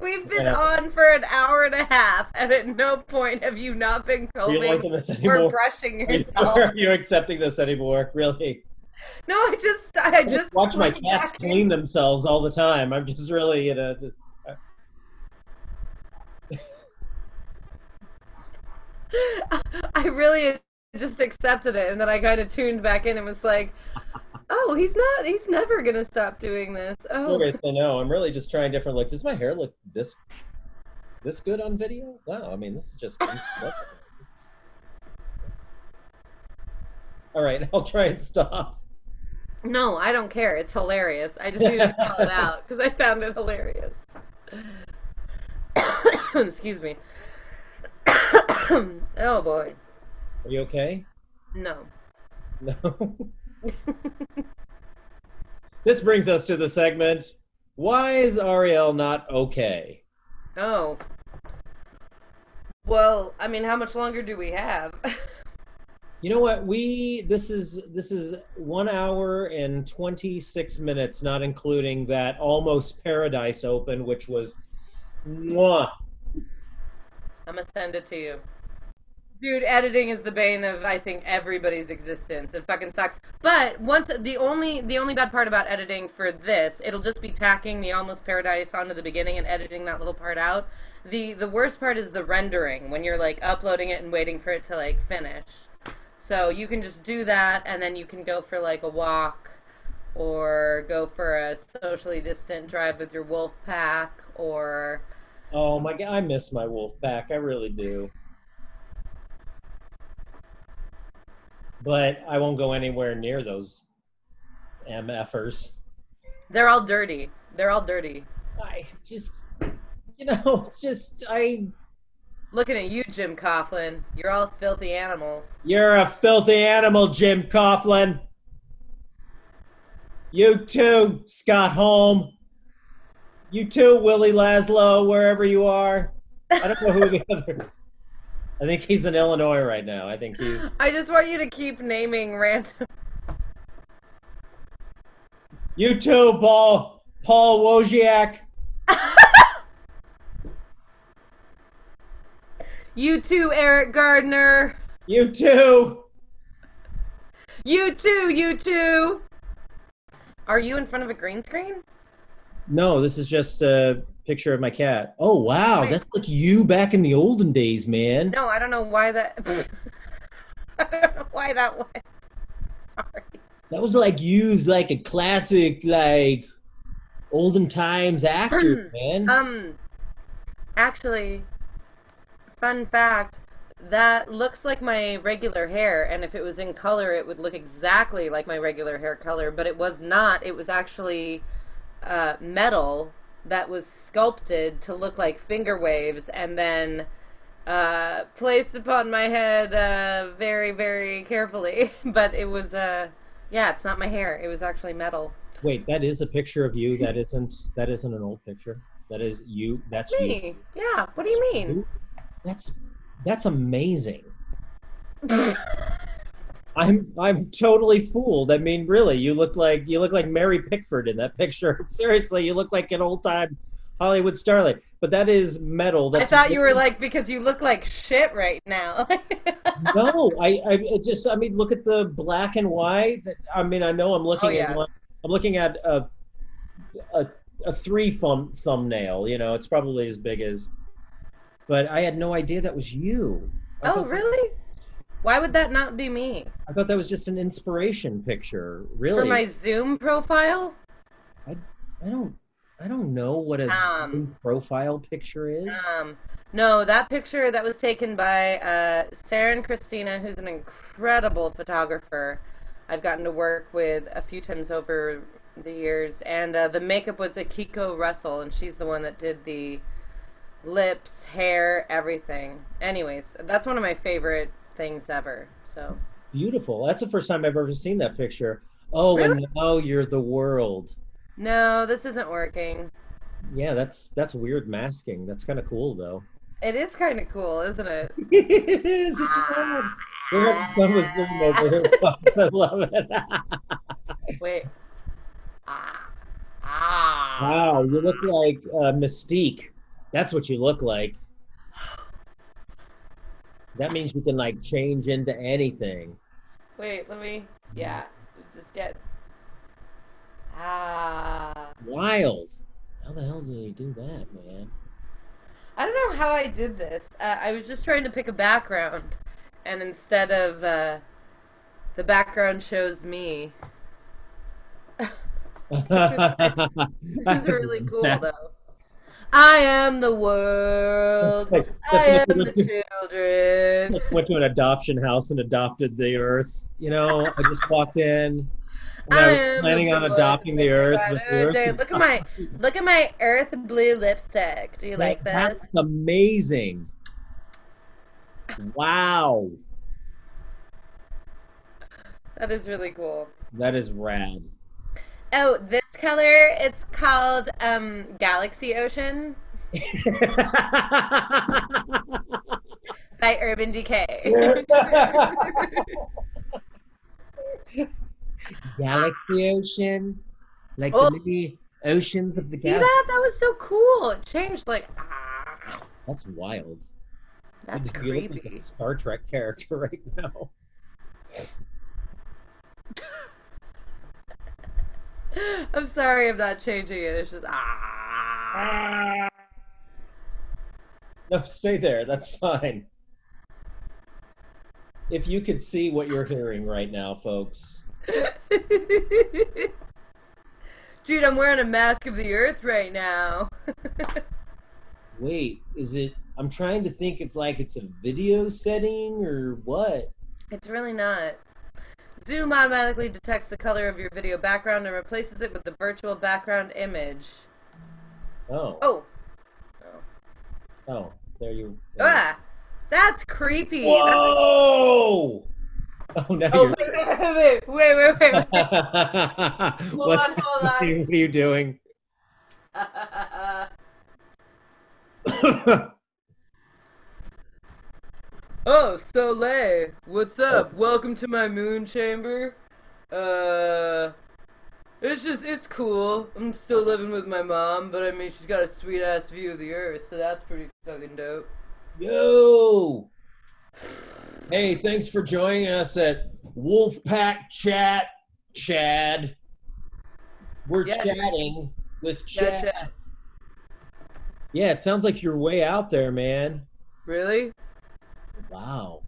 We've been
Yeah.
on for an hour and a half, and at no point have you not been combing
liking
or brushing
Are you,
yourself.
are you accepting this anymore? Really?
No, I just, I just
watch my cats clean
in.
themselves all the time. I'm just really, you know, just,
I really just accepted it, and then I kind of tuned back in and was like, "Oh, he's not. He's never gonna stop doing this." Oh,
seriously, no. I'm really just trying different Like, Does my hair look this this good on video? Wow. I mean, this is just. all right, I'll try and stop.
no, I don't care. It's hilarious. I just needed to call it out because I found it hilarious. Excuse me. oh boy,
Are you okay?
no.
No. this brings us to the segment. Why is Aryiel not okay?
Oh. Well, I mean, how much longer do we have?
You know what? We this is this is one hour and twenty six minutes, not including that almost paradise open, which was mwah.
I'm gonna send it to you. Dude, editing is the bane of I think everybody's existence. It fucking sucks. But once the only the only bad part about editing for this, it'll just be tacking the almost paradise onto the beginning and editing that little part out. The the worst part is the rendering when you're like uploading it and waiting for it to like finish. So you can just do that and then you can go for like a walk or go for a socially distant drive with your wolf pack or
Oh my god, I miss my wolf pack. I really do. But I won't go anywhere near those MFers.
they're all dirty. They're all dirty.
I just you know, just I
Looking at you, Jim Coughlin. You're all filthy animals.
You're a filthy animal, Jim Coughlin. You too, Scott Holm. You too, Willie Laszlo, wherever you are. I don't know who the other. I think he's in Illinois right now. I think he's.
I just want you to keep naming random.
You too, Paul. Paul Wojciak.
You too, Eric Gardner.
You too.
You too, you too. Are you in front of a green screen?
No, this is just a picture of my cat. Oh wow,
Wait.
that's like you back in the olden days, man.
No, I don't know why that. I don't know why that was. Sorry.
That was like used like a classic, like olden times actor, man.
Um, actually, fun fact. That looks like my regular hair, and if it was in color, it would look exactly like my regular hair color. But it was not. It was actually uh, metal that was sculpted to look like finger waves, and then uh, placed upon my head uh, very, very carefully. but it was, uh, yeah, it's not my hair. It was actually metal.
Wait, that is a picture of you. That isn't. That isn't an old picture. That is you. That's you.
Me? Yeah. What do you mean?
That's that's amazing. I'm I'm totally fooled. I mean, really, you look like you look like Mary Pickford in that picture. Seriously, you look like an old time Hollywood starlet. But that is metal. That's I
thought you were like because you look like shit right now.
no. I, I just I mean, look at the black and white. I mean, I know I'm looking
Oh, yeah.
at one. I'm looking at a a, a three thumb thumbnail. You know, it's probably as big as. But I had no idea that was you. I
oh, really? Why would that not be me?
I thought that was just an inspiration picture. Really,
For my Zoom profile?
I I don't I don't know what a
Um,
Zoom profile picture is.
Um, no, that picture that was taken by uh, Sarah and Christina, who's an incredible photographer. I've gotten to work with a few times over the years, and uh, the makeup was Akiko Russell, and she's the one that did the lips, hair, everything. Anyways, that's one of my favorite things ever. So
Beautiful. That's the first time I've ever seen that picture. Oh, and
Really?
now you're the world.
no, this isn't working.
Yeah, that's that's weird masking. That's kind of cool though.
It is kind of cool, isn't it?
it is. It's. We haven't done with Zoom over here, folks. I love it.
Wait. Ah. Ah.
Wow, you look like uh, Mystique. That's what you look like. That means you can like change into anything.
Wait, let me. Yeah, just get. Ah.
Wild. How the hell did he do that, man?
I don't know how I did this. Uh, I was just trying to pick a background, and instead of uh, the background shows me. It's really cool though. I am the world.
Like,
I am the children.
Went to an adoption house and adopted the earth. You know, I just walked in.
I
I was planning on adopting the earth. the earth
look at my look at my earth blue lipstick. Do you like this?
That's amazing. Wow.
That is really cool.
That is rad.
Oh, this color, it's called um Galaxy Ocean by Urban Decay.
Galaxy Ocean, like
Oh.
the many oceans of the
See
galaxy.
that? That was so cool. It changed like ah,
That's wild.
that's
You look like a Star Trek character right now.
I'm sorry I'm not changing it. It's just ah.
No, stay there. That's fine. If you could see what you're hearing right now, folks.
Dude, I'm wearing a mask of the earth right now.
Wait, is it? I'm trying to think if like it's a video setting or what.
It's really not. Zoom automatically detects the color of your video background and replaces it with the virtual background image.
Oh,
Oh.
oh, there you. there you-
Ah! That's creepy. That's-
Whoa! Oh, no!
Oh, wait, wait, wait, wait, wait, wait.
What's,
on, hold on.
What are you, what are you doing?
Oh, Soleil, what's up? Welcome to my moon chamber. Uh, it's just, it's cool. I'm still living with my mom, but I mean, she's got a sweet ass view of the earth, so that's pretty fucking dope.
Yo! Hey, thanks for joining us at Wolfpack Chat, Chad. We're
Yeah.
chatting with
Yeah,
Chad.
chat.
Yeah, it sounds like you're way out there, man.
Really?
Wow.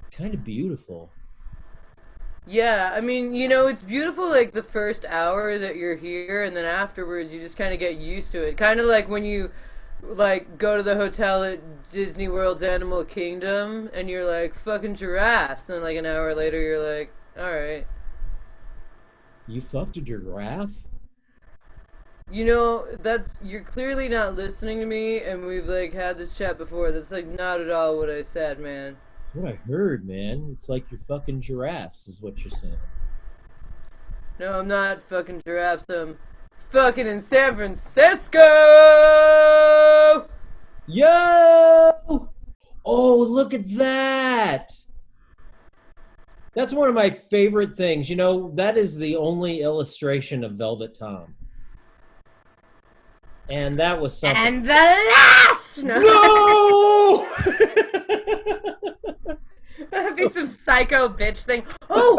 It's kind of beautiful.
Yeah, I mean, you know, it's beautiful like the first hour that you're here, and then afterwards you just kind of get used to it. Kind of like when you like go to the hotel at Disney World's Animal Kingdom, and you're like fucking giraffes, and then like an hour later you're like, all right.
You fucked a giraffe?
You know, that's you're clearly not listening to me, and we've like had this chat before. That's like not at all what I said, man.
That's what I heard, man. It's like you're fucking giraffes, is what you're saying.
No, I'm not fucking giraffes. I'm fucking in San Francisco.
Yo! Oh, look at that! That's one of my favorite things. You know, that is the only illustration of Velvet Tom. And that was something.
And the last.
no!
That'd be some psycho bitch thing. Oh,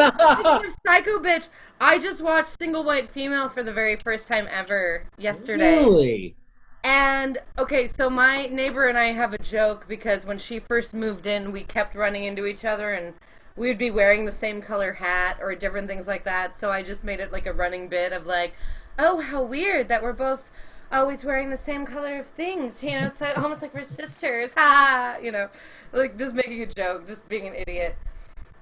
psycho bitch, I just watched Single White Female for the very first time ever yesterday.
Really?
And okay, so my neighbor and I have a joke because when she first moved in, we kept running into each other and we would be wearing the same color hat or different things like that. So I just made it like a running bit of like, oh, how weird that we're both always wearing the same color of things. You know, it's like, almost like we're sisters. Ha! You know, like just making a joke, just being an idiot.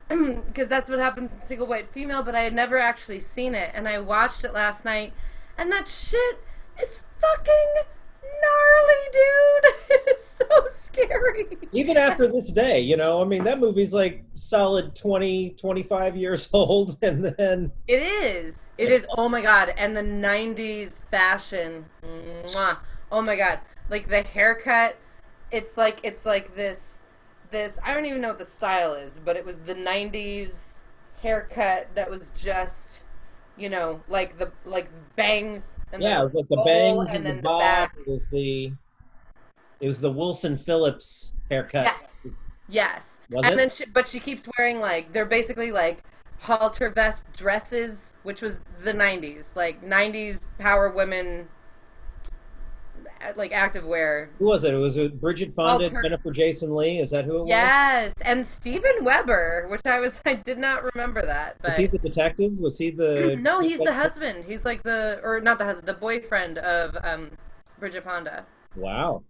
Because that's what happens in Single White Female, but I had never actually seen it. And I watched it last night, and that shit is fucking gnarly, dude. It is so scary.
Even after this day, you know, I mean, that movie's like solid 20, 25 years old, and then.
It is. It is. Oh my god. And the 90s fashion. Mwah. Oh my god. Like the haircut, it's like it's like this this I don't even know what the style is, but it was the 90s haircut that was just you know, like the like bangs and
Yeah,
the
like the bangs
and
and,
then
the
the
bob. was the it was the Wilson Phillips haircut.
Yes. Yes.
Was
and
it?
then she, but she keeps wearing like they're basically like halter vest dresses, which was the 90s, like 90s power women like active wear.
Who was it? It was it Bridget Fonda,
Alter-
Jennifer Jason Leigh. Is that who it was?
Yes, and Steven Weber, which I was I did not remember that, but
Was he the detective? Was he the?
no, he's the husband. He's like the or not the husband, the boyfriend of um Bridget Fonda.
Wow,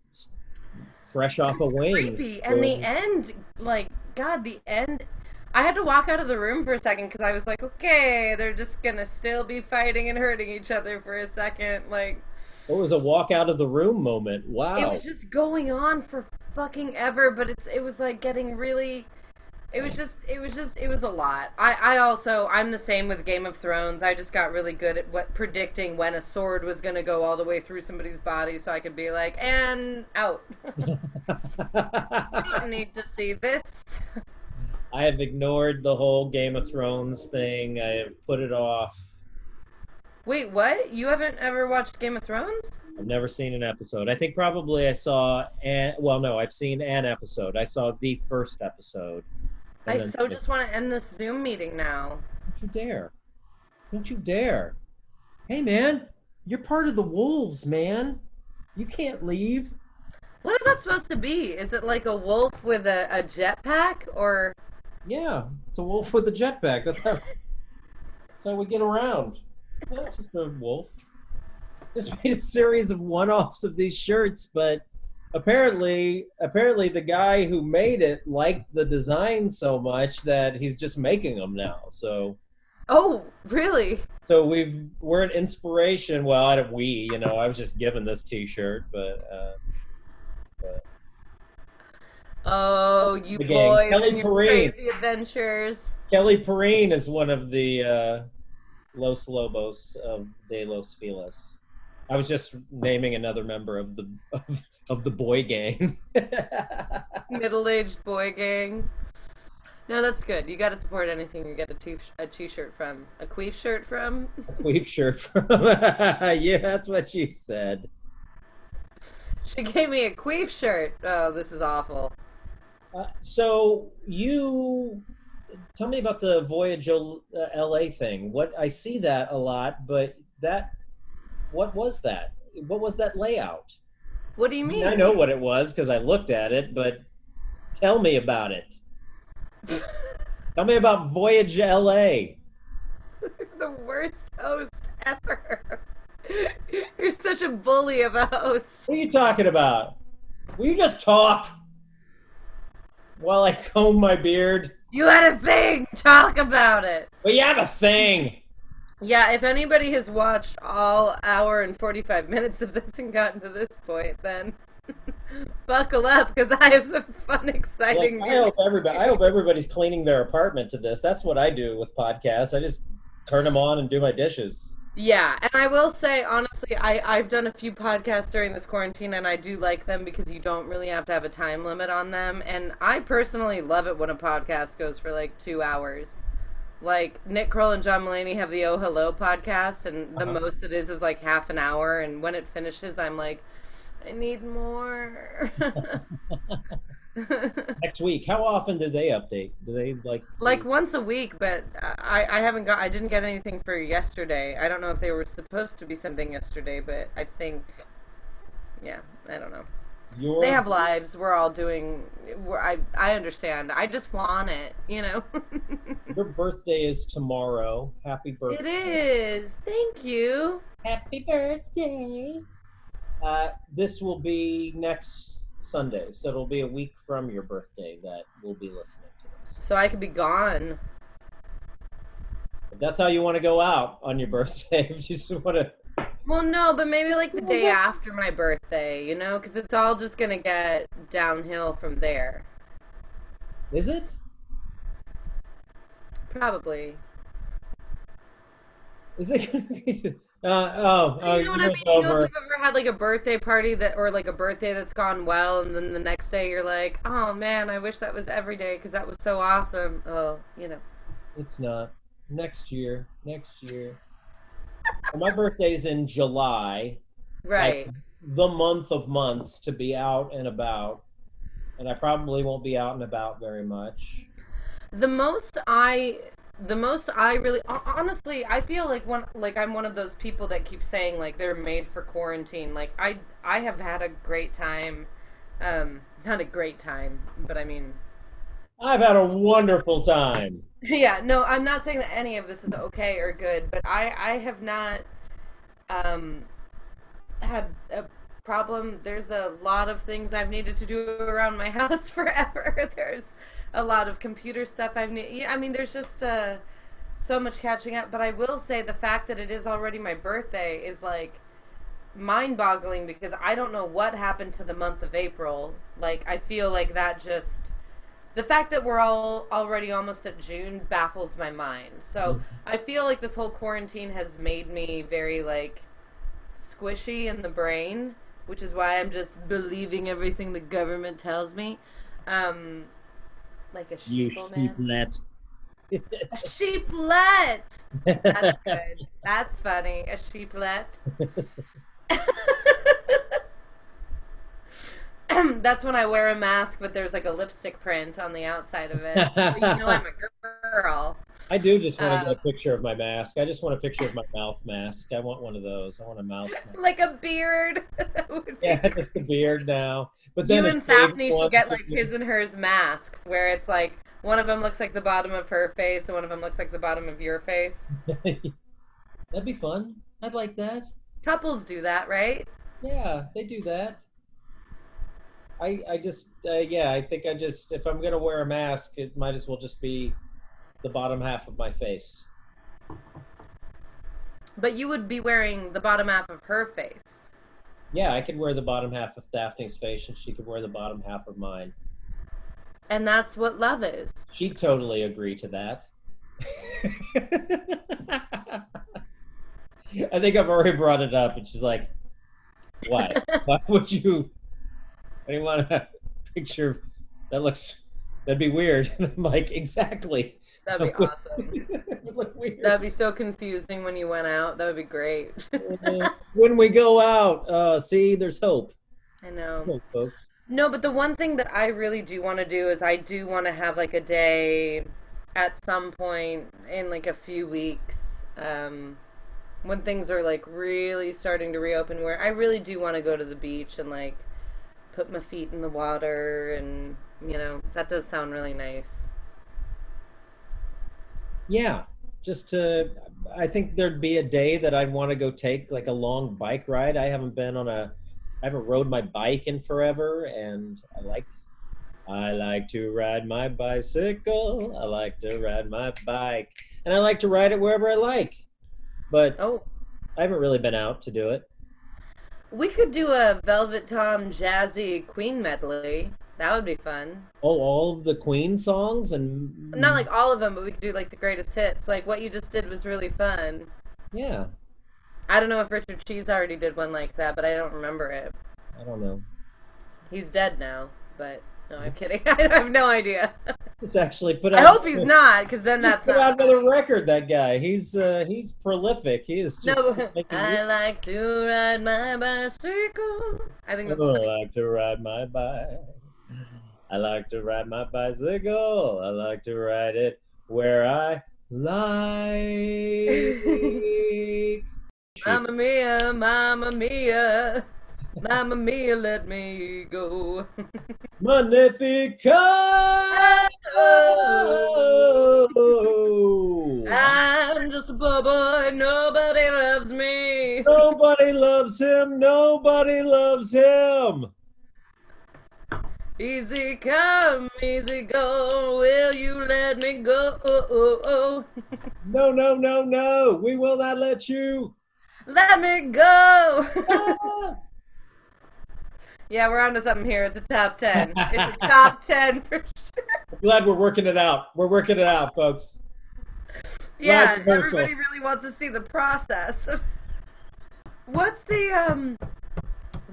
fresh off a wing.
creepy. And the end, like, God, the end. I had to walk out of the room for a second because I was like, okay, they're just gonna still be fighting and hurting each other for a second. Like,
It was a walk out of the room moment. Wow.
it was just going on for fucking ever, but it's it was like getting really. It was just, it was just, it was a lot. I, I also, I'm the same with Game of Thrones. I just got really good at what predicting when a sword was gonna go all the way through somebody's body, so I could be like, and out. don't need to see this.
I have ignored the whole Game of Thrones thing. I have put it off.
Wait, what? You haven't ever watched Game of Thrones?
I've never seen an episode. I think probably I saw an well, no, I've seen an episode. I saw the first episode.
I so just want to end this Zoom meeting now.
Don't you dare! Don't you dare! Hey, man, you're part of the wolves, man. You can't leave.
What is that supposed to be? Is it like a wolf with a, a jetpack or
Yeah, it's a wolf with a jetpack. That's how. that's how we get around. Not just a wolf. Just made a series of one-offs of these shirts, but apparently, apparently, the guy who made it liked the design so much that he's just making them now. So,
Oh, really?
so we've we're an inspiration. Well, I don't we, you know, I was just given this T-shirt, but. Uh, but
Oh, you
The gang.
boys
Kelly
and your
Perrine.
crazy adventures.
Kelly Perrine is one of the uh, Los Lobos of De Los Feliz. I was just naming another member of the of, of the boy gang.
Middle-aged boy gang. No, that's good. You got to support anything you get a t- a t-shirt from. A queef shirt from.
queef shirt from. yeah, that's what you said.
She gave me a queef shirt. Oh, this is awful.
Uh, so you tell me about the Voyage L- uh, LA thing. What I see that a lot, but that what was that? What was that layout?
What do you mean?
I know what it was because I looked at it, but tell me about it. tell me about Voyage LA.
the worst host ever. You're such a bully of a host.
What are you talking about? Will you just talk while I comb my beard?
You had a thing. Talk about it.
Well, you have a thing.
Yeah, if anybody has watched all hour and 45 minutes of this and gotten to this point, then buckle up because I have some fun, exciting
Look, I hope everybody. I hope everybody's cleaning their apartment to this. That's what I do with podcasts. I just turn them on and do my dishes.
Yeah, and I will say honestly, I I've done a few podcasts during this quarantine, and I do like them because you don't really have to have a time limit on them. And I personally love it when a podcast goes for like two hours. Like Nick Kroll and John Mulaney have the Oh Hello podcast, and the
Uh-huh.
most it is is like half an hour. And when it finishes, I'm like, I need more.
Next week, how often do they update? Do they like?
like once a week, but I I haven't got I didn't get anything for yesterday. I don't know if they were supposed to be sending yesterday, but I think yeah, I don't know.
your,
They have lives. We're all doing. We're, I I understand. I just want it, you know.
Your birthday is tomorrow. Happy birthday!
It is. Thank you.
Happy birthday! Uh, this will be next Sunday, so it'll be a week from your birthday that we'll be listening to this.
So I could be gone.
If that's how you want to go out on your birthday, if you just want to.
Well, no, but maybe like the day after my birthday, you know, because it's all just gonna get downhill from there.
Is it?
Probably.
Is it going to be? Uh, oh, oh,
you know what I mean? You know if you've ever had like a birthday party that, or like a birthday that's gone well, and then the next day you're like, oh man, I wish that was every day because that was so awesome. Oh, you know.
It's not. Next year. Next year. my birthday's in July,
right.
the month of months to be out and about, and I probably won't be out and about very much.
The most I the most I really honestly I feel like one like I'm one of those people that keep saying like they're made for quarantine. Like I I have had a great time. Um not a great time, but I mean
I've had a wonderful time.
Yeah, no, I'm not saying that any of this is okay or good, but I I have not um had a problem. There's a lot of things I've needed to do around my house forever. There's a lot of computer stuff I've. I mean, there's just uh, so much catching up. But I will say the fact that it is already my birthday is like mind-boggling because I don't know what happened to the month of April. Like I feel like that just the fact that we're all already almost at June baffles my mind. So mm-hmm. I feel like this whole quarantine has made me very like squishy in the brain, which is why I'm just believing everything the government tells me. Um, like a sheeplet. a sheeplet. That's good. That's funny. A sheeplet. That's when I wear a mask, but there's like a lipstick print on the outside of it. So you know I'm a girl.
I do just want to um, get a um, picture of my mask. I just want a picture of my mouth mask. I want one of those. I want a mouth mask.
Like a beard.
yeah, just the beard now. But then
you and Daphne should get like his and hers masks, where it's like one of them looks like the bottom of her face, and one of them looks like the bottom of your face.
That'd be fun. I'd like that.
Couples do that, right?
Yeah, they do that. I I just uh, yeah, I think I just if I'm gonna wear a mask, it might as well just be the bottom half of my face.
But you would be wearing the bottom half of her face.
Yeah, I could wear the bottom half of Daphne's face, and she could wear the bottom half of mine.
And that's what love is.
She'd totally agree to that. I think I've already brought it up, and she's like, "Why? Why would you? I didn't want a picture of that looks. That'd be weird." And I'm like, "Exactly.
That'd be awesome. That'd be so confusing when you went out. That would be great.
when we go out, uh, see, there's hope.
I know, hope, folks. No, but the one thing that I really do want to do is I do want to have like a day at some point in like a few weeks um, when things are like really starting to reopen where I really do want to go to the beach and like put my feet in the water and you know that does sound really nice
yeah, just to, I think there'd be a day that I'd want to go take like a long bike ride. I haven't been on a, I haven't rode my bike in forever, and I like, I like to ride my bicycle. I like to ride my bike, and I like to ride it wherever I like. But
oh,
I haven't really been out to do it.
We could do a Velvet Tom jazzy Queen medley. That would be fun.
Oh, all of the Queen songs and
not like all of them, but we could do like the greatest hits. Like what you just did was really fun.
Yeah.
I don't know if Richard Cheese already did one like that, but I don't remember it.
I don't know.
He's dead now, but no, I'm kidding. I have no idea.
Just actually put.
Out, I hope he's not, because then that's
put out another record. That guy, he's uh, he's prolific. He is just.
No, I like to ride my bicycle. I think that's.
Oh,
funny.
I like to ride my bike. I like to ride my bicycle. I like to ride it where I like.
Mamma mia, mamma mia. Mamma mia, let me go.
Magnificat!
I'm just a poor boy, nobody loves me.
Nobody loves him, nobody loves him.
Easy come, easy go. Will you let me go? Oh, oh, oh.
no, no, no, no. We will not let you.
Let me go. yeah, we're on to something here. It's a top 10. It's a top 10 for sure.
I'm glad we're working it out. We're working it out, folks.
Yeah, everybody really wants to see the process. What's the, um,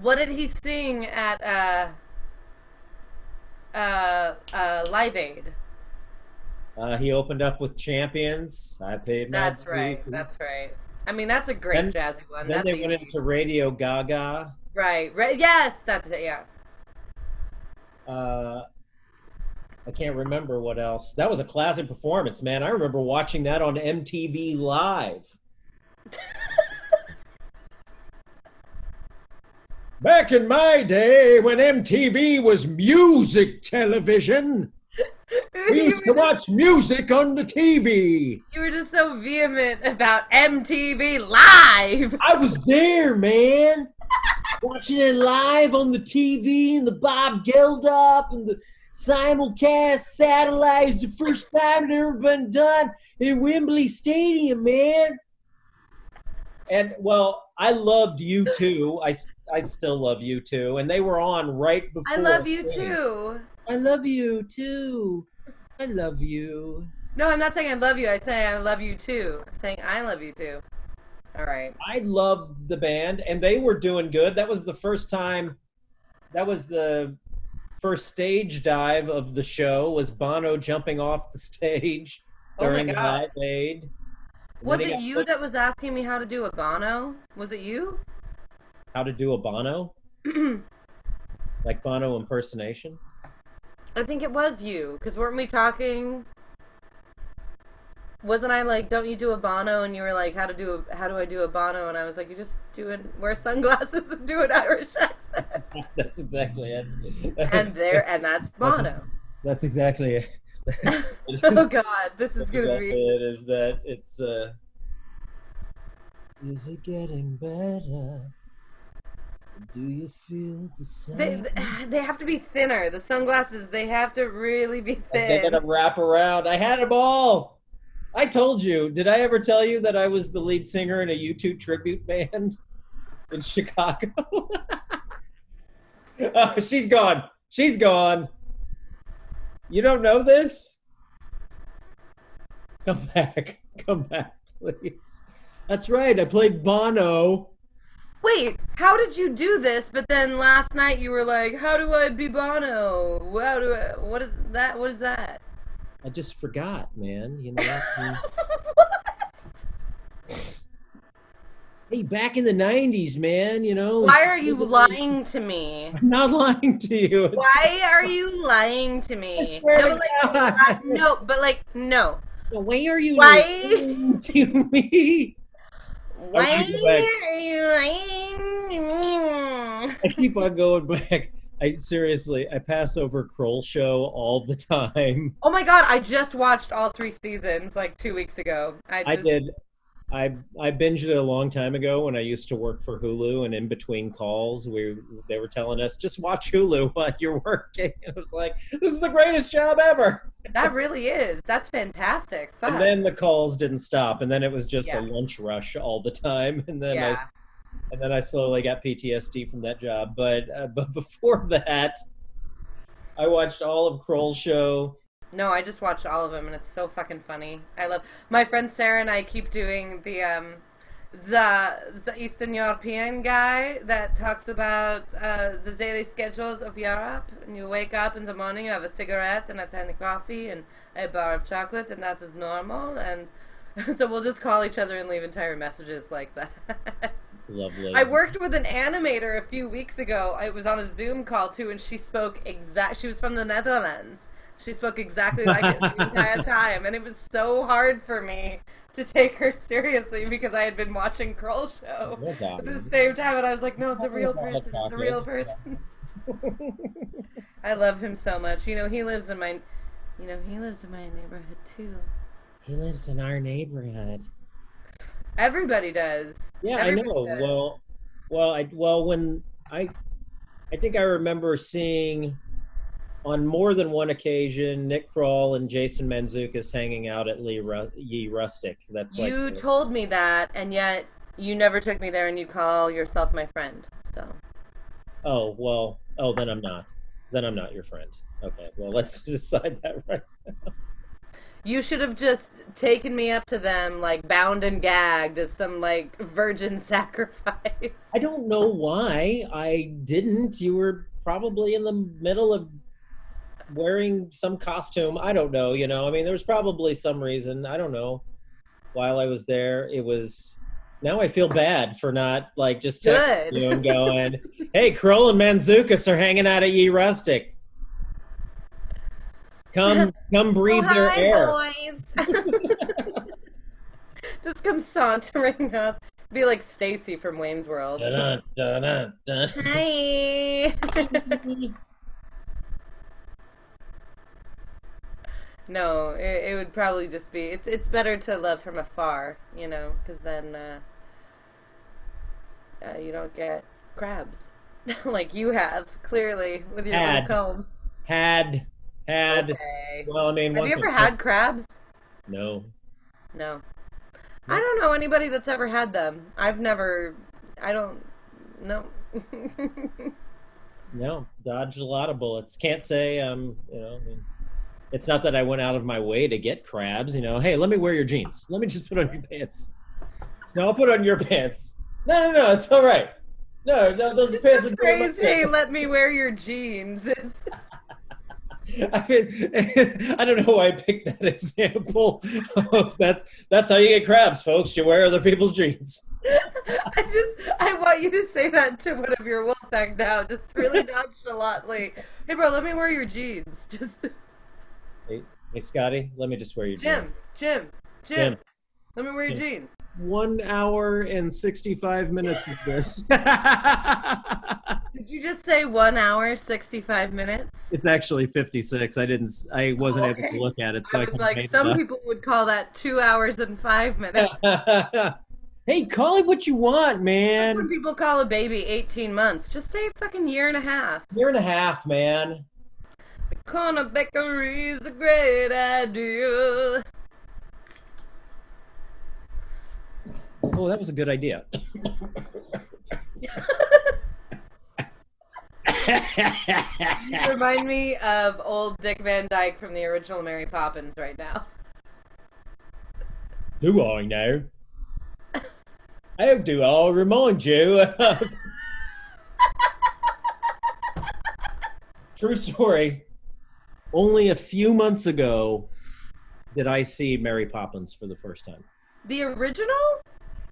what did he sing at, uh, uh, uh, Live Aid.
Uh, he opened up with Champions. I paid.
That's right. That's right. I mean, that's a great
Then-
jazzy one.
then
that's
they went into Radio Gaga.
right, right. Yes, that's it. Yeah.
Uh, I can't remember what else. That was a classic performance, man. I remember watching that on MTV Live. Back in my day, when MTV was music television, we used to watch music on the TV.
you were just so vehement about MTV Live.
I was there, man. Watching it live on the TV and the Bob Geldof and the simulcast satellites. The first time it ever been done in Wembley Stadium, man. And well, I loved you too. I, I still love you too. And they were on right before.
I love you too.
I love you too. I love you.
No, I'm not saying I love you. I say I love you too. I'm saying I love you too. All right.
I love the band, and they were doing good. That was the first time. That was the first stage dive of the show. Was Bono jumping off the stage
Oh
during. Live Aid?
Was it you
put-
that was asking me how to do a Bono? Was it you?
How to do a Bono? Like Bono impersonation?
I think it was you. Because weren't we talking? Wasn't I like, don't you do a Bono? And you were like, how to do a, how do I do a Bono? And I was like, you just do it, wear sunglasses and do an Irish accent.
That's exactly it.
And there, and that's Bono.
That's exactly it. It
oh God, this is gonna
exactly
be.
it. Is that it's uh. Is it getting better? Do you feel the same?
They, they have to be thinner. The sunglasses, they have to really be
They're
thin.
gonna wrap around. I had them all. I told you. Did I ever tell you that I was the lead singer in a U2 tribute band in Chicago? oh, she's gone. She's gone. You don't know this? Come back. Come back, please. That's right. I played Bono.
Wait, how did you do this? But then last night you were like, "How do I be Bono? How do I? What is that? What is that?"
I just forgot, man. You know. Hmm. hey, back in the '90s, man. You know.
Why are you lying to me?
I'm not lying to you.
Why are you lying to me? No, like, no, but like, no.
Why are you
Why?
lying to me?
Why
you back.
are you lying to me?
I keep on going back. I seriously, I pass over Kroll show all the time.
Oh my god, I just watched all three seasons like two weeks ago. I,
I did. I I binged it a long time ago when I used to work for Hulu, and in between calls, we they were telling us just watch Hulu while you're working. And I was like, this is the greatest job ever.
That really is. That's fantastic.
And then the calls didn't stop, and then it was just
Yeah.
a lunch rush all the time, and then I
yeah.
and then I slowly got PTSD from that job. But uh, but before that, I watched all of Kroll's show.
No, I just watched all of them and it's so fucking funny. I love my friend Sarah and I keep doing the um the the Eastern European guy that talks about uh, the daily schedules of Europe. And you wake up in the morning, you have a cigarette and a tin of coffee and a bar of chocolate, and that is normal. And so we'll just call each other and leave entire messages like that.
It's lovely.
I worked with an animator a few weeks ago. I was on a Zoom call too, and she spoke exact. She was from the Netherlands. She spoke exactly like it the entire time, and it was so hard for me to take her seriously because I had been watching Kroll show at the same time, and I was like, "No, it's a real person. It's a real person." I love him so much. You know, he lives in my, you know, he lives in my neighborhood too.
He lives in our neighborhood.
Everybody does.
Yeah,
Everybody
I know.
does.
Well, well, I well when I, I think I remember seeing, on more than one occasion, Nick Kroll and Jason Mantzoukas hanging out at Lee Ru- Ye Rustic. That's like
you told me that, and yet you never took me there, and you call yourself my friend. So
oh well, oh then I'm not, then I'm not your friend. Okay, well let's decide that right. Now.
You should have just taken me up to them, like bound and gagged, as some like virgin sacrifice.
I don't know why I didn't. You were probably in the middle of wearing some costume. I don't know, you know. I mean, there was probably some reason. I don't know. While I was there, it was now I feel bad for not like just
Good.
texting you and going, "Hey, Kroll and Mantzoukas are hanging out at Ye Rustic. Come, come breathe
oh,
their
hi,
air."
boys. Just come sauntering up. Be like Stacy from Wayne's World.
Dun, dun, dun.
Hi. no, it, it would probably just be. It's it's better to love from afar, you know, because then uh, uh, you don't get crabs like you have clearly with your
Had.
little comb.
Had, had.
Okay.
Well, I mean,
Have you ever had crabs?
No.
No. I don't know anybody that's ever had them. I've never. I don't. No.
No, dodged a lot of bullets. Can't say, um, you know, I mean, it's not that I went out of my way to get crabs. You know, hey, let me wear your jeans. Let me just put on your pants. No, I'll put on your pants. No, no, no, it's all right. No, no those pants are
Phrase, hey, let me wear your jeans.
I mean, I don't know why I picked that example. That's that's how you get crabs, folks. You wear other people's jeans.
I just, I want you to say that to one of your wolf pack now, just really nonchalantly. Hey, bro, let me wear your jeans. Just,
Hey, hey, Scotty, let me just wear your
Jim, Jim, Jim,
Jim.
let me wear your
Jim.
jeans.
One hour and sixty-five minutes of this.
Did you just say one hour, 65 minutes?
It's actually 56. I didn't. I oh, wasn't able
Okay.
to look at it, so
I
I,
was
can
like, some people would call that two hours and five minutes.
hey, call it what you want,
when
man.
people call a baby 18 months, just say fucking year and a half.
Year and a half, man.
The corner bakery's a great idea.
Oh, that was a good idea.
You remind me of old Dick Van Dyke from the original Mary Poppins right now.
do I know? How do I remind you? True story. Only a few months ago did I see Mary Poppins for the first time.
The original?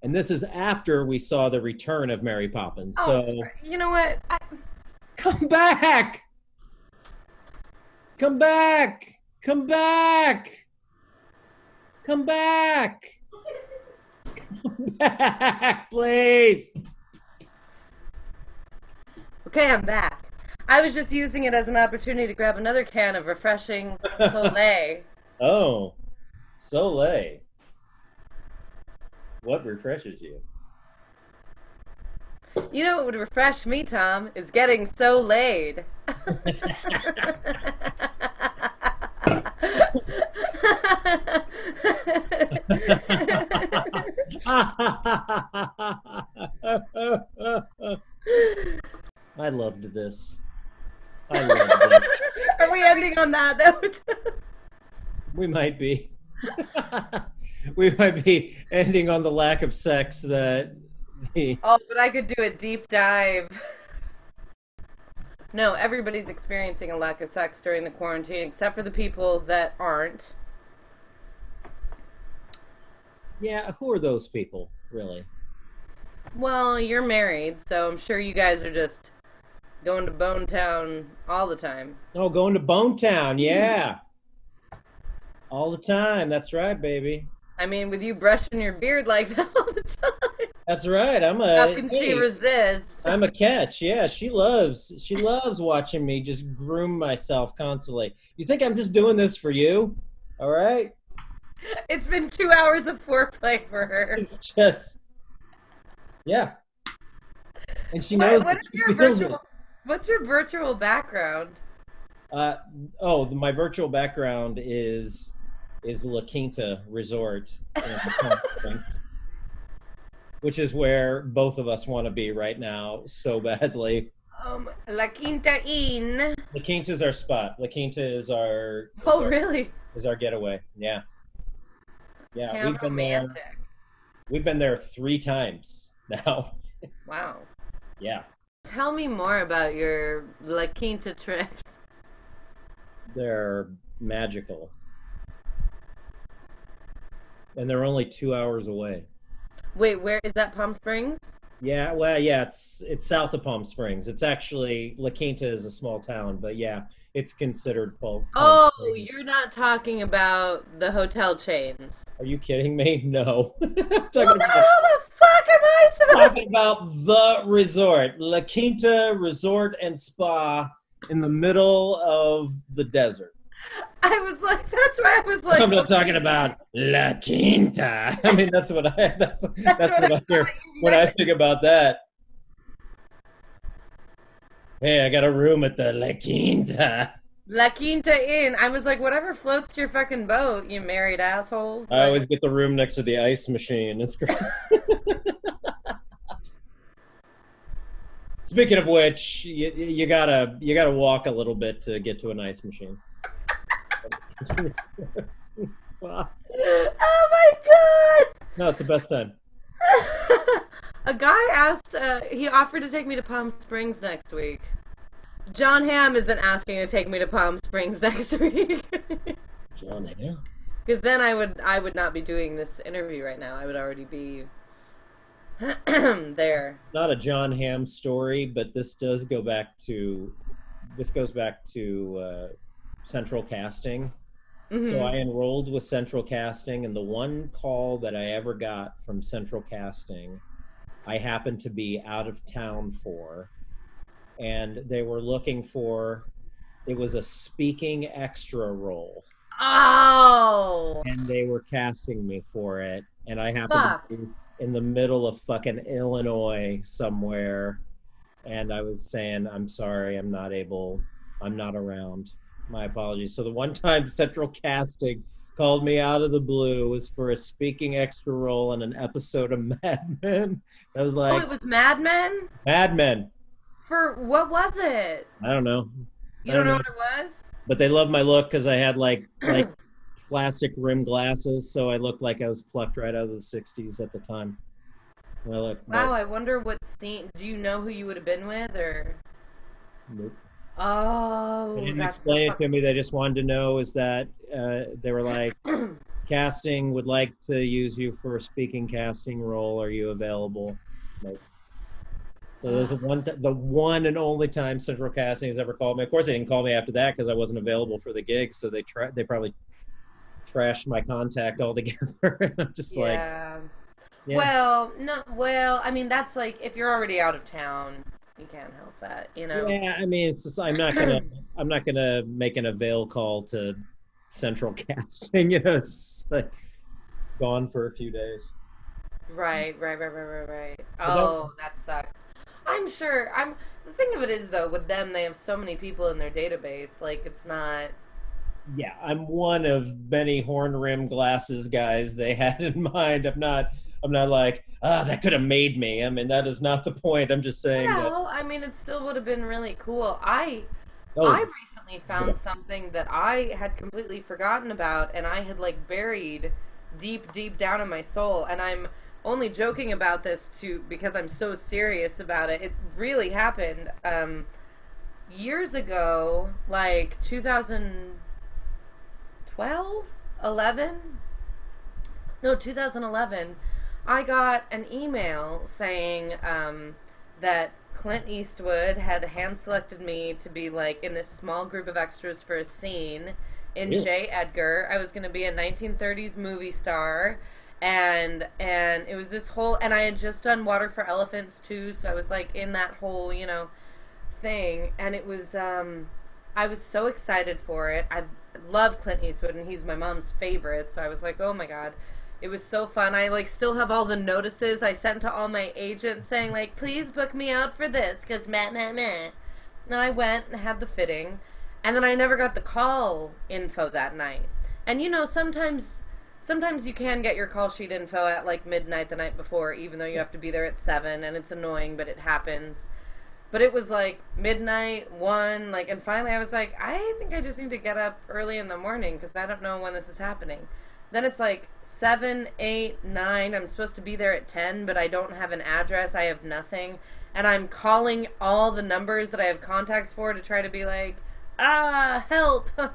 And this is after we saw the return of Mary Poppins. Oh, so
Oh, you know what? I,
come back! Come back! Come back! Come back! Come back, please!
okay, I'm back. I was just using it as an opportunity to grab another can of refreshing Soleil.
Oh, Soleil. What refreshes you?
You know what would refresh me, Tom, is getting so laid.
I loved this. I loved this.
Are we ending on that note?
We might be. we might be ending on the lack of sex that the
oh, but I could do a deep dive. No, everybody's experiencing a lack of sex during the quarantine, except for the people that aren't.
Yeah, who are those people, really?
Well, you're married, so I'm sure you guys are just going to Bone Town all the time.
Oh, going to Bone Town, mm. yeah. All the time. That's right, baby.
I mean, with you brushing your beard like that all the time,
That's right. I'm a
how can she resist?
I'm a catch. Yeah, she loves she loves watching me just groom myself constantly. You think I'm just doing this for you? All right?
It's been two hours of foreplay for her.
It's just Yeah. And she knows
what
that
is your virtual? What's your virtual background?
Uh oh, my virtual background is is La Quinta Resort in Palm Springs, which is where both of us want to be right now so badly.
Um, La Quinta Inn.
La Quinta is our spot. La Quinta is our is
Oh,
our-
really?
is our getaway. Yeah. Yeah,
How
we've been there.
romantic.
We've been there three times now.
Wow.
yeah,
Tell me more about your La Quinta trips.
they're magical, and they're only two hours away.
Wait, where is that? Palm Springs?
Yeah, well, yeah, it's it's south of Palm Springs. It's actually La Quinta is a small town, but yeah, it's considered Palm.
Oh, you're not talking about the hotel chains.
are you kidding me? No,
the
about
hell the fuck am I supposed
talking about the resort, La Quinta Resort and Spa in the middle of the desert.
I was like, that's why I was like.
I'm not talking about La Quinta. I mean, that's what I that's that's,
That's
what,
what I
I hear when I think about that. Hey, I got a room at the La Quinta.
La Quinta Inn. I was like, whatever floats your fucking boat, you married assholes.
I always get the room next to the ice machine. It's great. Speaking of which, you, you gotta you gotta walk a little bit to get to an ice machine.
oh my god!
no, it's the best time.
A guy asked, uh, he offered to take me to Palm Springs next week. Jon Hamm isn't asking to take me to Palm Springs next week.
John Hale.
Because then I would, I would not be doing this interview right now. I would already be there.
Not a Jon Hamm story, but this does go back to this goes back to uh, Central Casting. So
Mhm.
I enrolled with Central Casting, and the one call that I ever got from Central Casting, I happened to be out of town for, and they were looking for. It was a speaking extra role,
Oh,
and they were casting me for it, and I happened
Fuck.
to be in the middle of fucking Illinois somewhere, and I was saying, "I'm sorry, I'm not able, I'm not around." My apologies. So the one time Central Casting called me out of the blue was for a speaking extra role in an episode of Mad Men. I was
oh,
like, oh,
it was Mad Men.
Mad Men.
For what was it?
I don't know,
You don't
don't
know
know.
what it was?
but they loved my look because I had like like plastic rim glasses, so I looked like I was plucked right out of the '60s at the time. I
Wow, I wonder what scene. Do you know who you would have been with, or?
Nope.
Oh,
They didn't explain it to me. They just wanted to know is that uh, they were like, casting would like to use you for a speaking casting role. Are you available? Like, so there's a one, the one and only time Central Casting has ever called me. Of course, they didn't call me after that because I wasn't available for the gig. So they tra- they probably trashed my contact altogether. and I'm just like,
yeah.
yeah,
Well, no. Well, I mean, that's like if you're already out of town, you can't help that, you know.
yeah. I mean, it's just I'm not gonna I'm not gonna make an avail call to Central Casting. You know, it's like gone for a few days.
Right, right, right, right, right, right. Oh, that sucks. I'm sure. I'm. The thing of it is, though, with them, they have so many people in their database. Like, it's not.
Yeah, I'm one of many horn rim glasses guys they had in mind. I'm not. I'm not like ah that could have made me. I mean that is not the point. I'm just saying that.
I mean, it still would have been really cool. I
Oh,
I recently found something that I had completely forgotten about and I had like buried deep deep down in my soul and I'm only joking about this to because I'm so serious about it. It really happened um years ago, like 2012, 11? No, 2011. I got an email saying um that Clint Eastwood had hand selected me to be like in this small group of extras for a scene in
Really?
J. Edgar. I was going to be a 1930s movie star and and it was this whole and I had just done Water for Elephants too, so I was like in that whole, you know, thing and it was um I was so excited for it. I love Clint Eastwood and he's my mom's favorite, so I was like, "Oh my god." It was so fun. I like still have all the notices I sent to all my agents saying like, "Please book me out for this cuz meh meh meh." And then I went and had the fitting, and then I never got the call info that night. And you know, sometimes sometimes you can get your call sheet info at like midnight the night before even though you have to be there at 7 and it's annoying, but it happens. But it was like midnight, one, like, and finally I was like, I think I just need to get up early in the morning because I don't know when this is happening. Then it's like seven, eight, nine. I'm supposed to be there at 10, but I don't have an address. I have nothing. And I'm calling all the numbers that I have contacts for to try to be like, ah, help.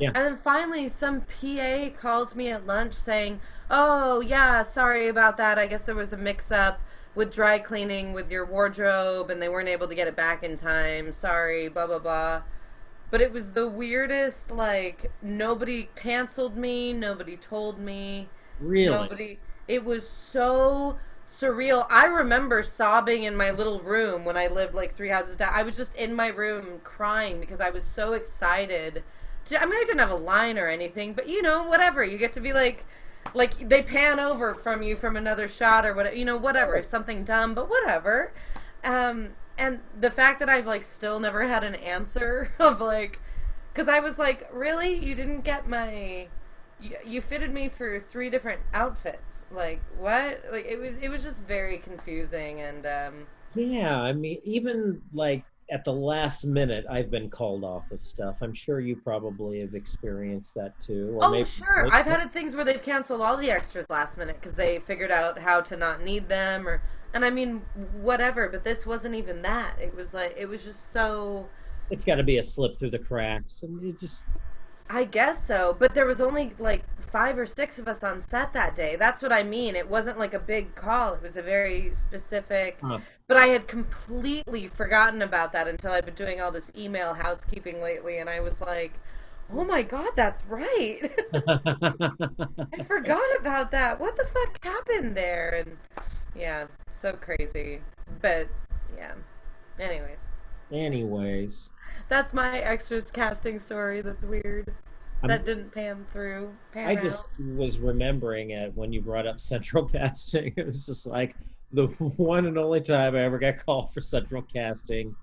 Yeah.
And then finally, some PA calls me at lunch saying, "Oh yeah, sorry about that. I guess there was a mix-up with dry cleaning with your wardrobe, and they weren't able to get it back in time. Sorry, blah blah blah." But it was the weirdest. Like nobody canceled me. Nobody told me.
Really?
Nobody. It was so surreal. I remember sobbing in my little room when I lived like three houses down. I was just in my room crying because I was so excited. To, I mean, I didn't have a line or anything, but you know, whatever. You get to be like, like they pan over from you from another shot or whatever. You know, whatever. Something dumb, but whatever. Um, and the fact that I've like still never had an answer of like, because I was like, really, you didn't get my you, you fitted me for three different outfits. Like what? Like it was it was just very confusing and um
Yeah, I mean, even like at the last minute, I've been called off of stuff. I'm sure you probably have experienced that too. Or
Oh
maybe-
sure, I've had things where they've canceled all the extras last minute because they figured out how to not need them, or and I mean whatever. But this wasn't even that. It was like it was just so.
It's got to be a slip through the cracks, and it just
I guess so, but there was only like five or six of us on set that day. That's what I mean. It wasn't like a big call. It was a very specific.
Huh.
But I had completely forgotten about that until I've been doing all this email housekeeping lately, and I was like, "Oh my god, that's right! I forgot about that. What the fuck happened there?" And yeah, so crazy. But yeah. Anyways,
Anyways,
that's my extras casting story. That's weird.
I'm-
that didn't pan through. Pan
I just was remembering it when you brought up central casting. It was just like the one and only time I ever got called for central casting.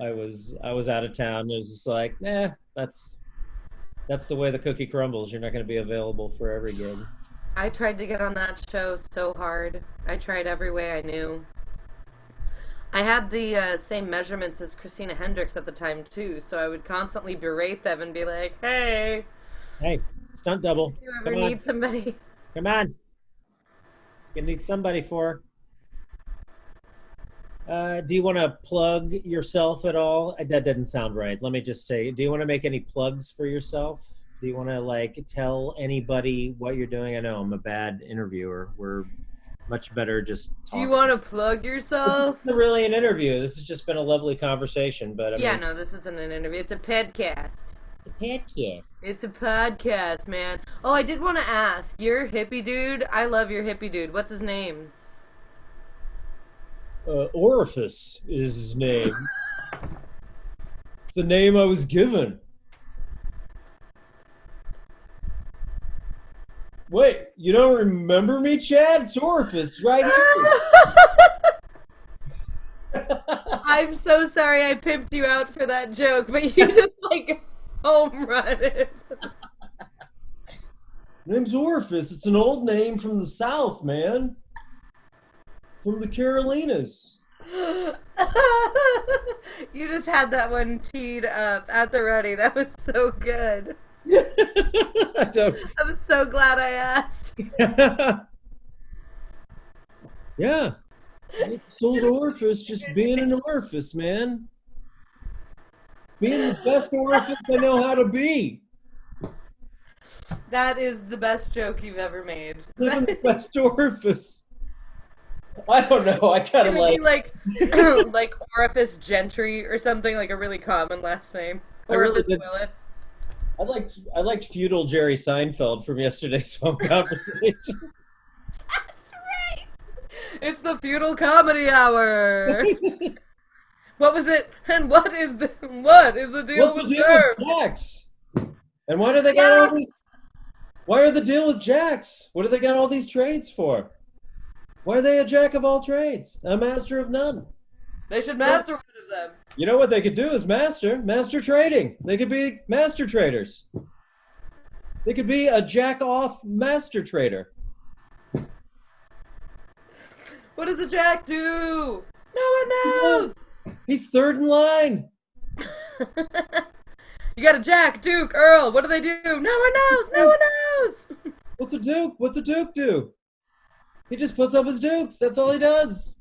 I was I was out of town. It was just like, nah, that's that's the way the cookie crumbles. You're not going to be available for every gig.
I tried to get on that show so hard. I tried every way I knew. I had the uh, same measurements as Christina Hendricks at the time too, so I would constantly berate them and be like, "Hey,
Hey, stunt double,
do you ever
come on,
need somebody?"
come on. You need somebody for. Uh, do you want to plug yourself at all? Uh, That didn't sound right. Let me just say, do you want to make any plugs for yourself? Do you want to like tell anybody what you're doing? I know I'm a bad interviewer. We're much better just
Do you want to plug yourself?
It's not really an interview. This has just been a lovely conversation, but I
yeah,
mean,
no, this isn't an interview. It's a podcast.
it's a podcast.
It's a podcast, man. Oh, I did want to ask. Your hippie dude. I love your hippie dude. What's his name?
Uh, Orifice is his name. it's the name I was given. Wait, you don't remember me, Chad? It's Orifice, right here.
I'm so sorry I pimped you out for that joke, but you just like home run it.
Name's Orifice. It's an old name from the South, man. From the Carolinas.
you just had that one teed up at the ready. That was so good.
I don't.
I'm so glad I asked.
yeah. I sold orifice, just being an orifice, man. Being the best orifice I know how to be.
That is the best joke you've ever made.
Living the best orifice. I don't know. I kind of like.
like like orifice gentry or something like a really common last name.
I really
Willis.
I liked. I liked feudal Jerry Seinfeld from yesterday's phone conversation.
That's right. It's the feudal comedy hour. what was it? And what is the what is the deal
What's the
with
deal
Nerf?
with Jax? And why do they got all these? Why are the deal with Jax? What do they got all these trades for? Why are they a jack of all trades, a master of none?
They should master one of them.
You know what they could do is master, master trading. They could be master traders. They could be a jack off master trader.
What does a jack do? No one knows.
He's third in line.
you got a jack, duke, earl. What do they do? No one knows. No one knows.
What's a duke? What's a duke do? He just puts up his dukes. That's all he does.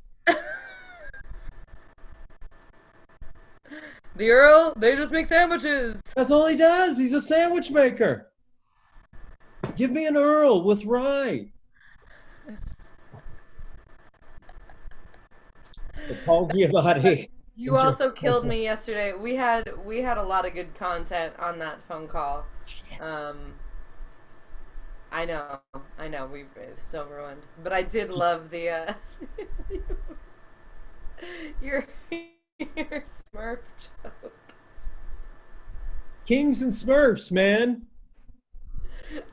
Earl, they just make sandwiches.
That's all he does. He's a sandwich maker. Give me an Earl with rye. Paul Giamatti.
You also killed me yesterday. We had we had a lot of good content on that phone call. Um, I know, I know, we so ruined. But I did love the uh, your your Smurf joke.
Kings and Smurfs, man.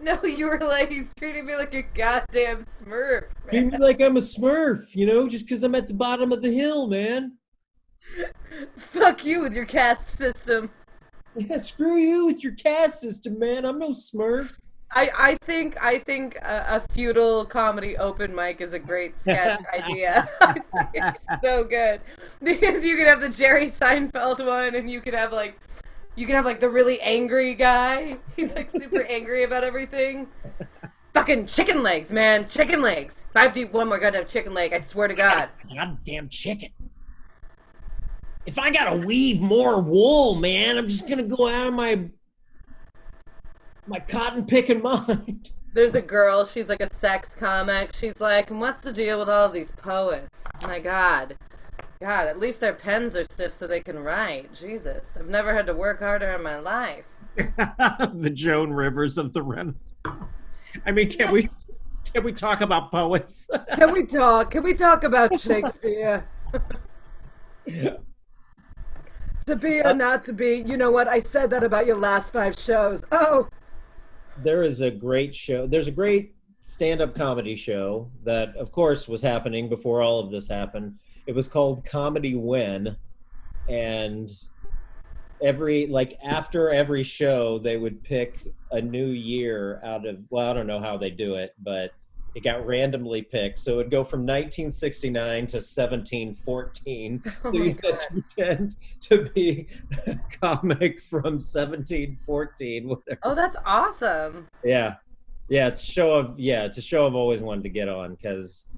No, you were like he's treating me like a goddamn Smurf.
Treat me like I'm a Smurf, you know, just because I'm at the bottom of the hill, man.
Fuck you with your caste system.
Yeah, screw you with your caste system, man. I'm no Smurf.
I, I think I think a, a feudal comedy open mic is a great sketch idea. It's so good because you could have the Jerry Seinfeld one, and you could have like you could have like the really angry guy. He's like super angry about everything. Fucking chicken legs, man, chicken legs. If I have to eat one more goddamn chicken leg, I swear to God.
Goddamn chicken. If I gotta weave more wool, man, I'm just gonna go out of my my cotton picking mind.
There's a girl, she's like a sex comic. She's like, and what's the deal with all these poets? My God. God, at least their pens are stiff so they can write. Jesus. I've never had to work harder in my life.
the Joan Rivers of the Renaissance. I mean, can we can we talk about poets?
Can we talk? Can we talk about Shakespeare? to be or uh, not to be, you know what? I said that about your last five shows. Oh,
there is a great show. There's a great stand-up comedy show that, of course, was happening before all of this happened. It was called Comedy When, and every like after every show, they would pick a new year out of. Well, I don't know how they do it, but it got randomly picked. So it would go from 1969 to 1714.
Oh
so you had to pretend to be a comic from 1714, whatever.
oh, that's awesome.
Yeah, yeah. It's a show of yeah. It's a show I've always wanted to get on because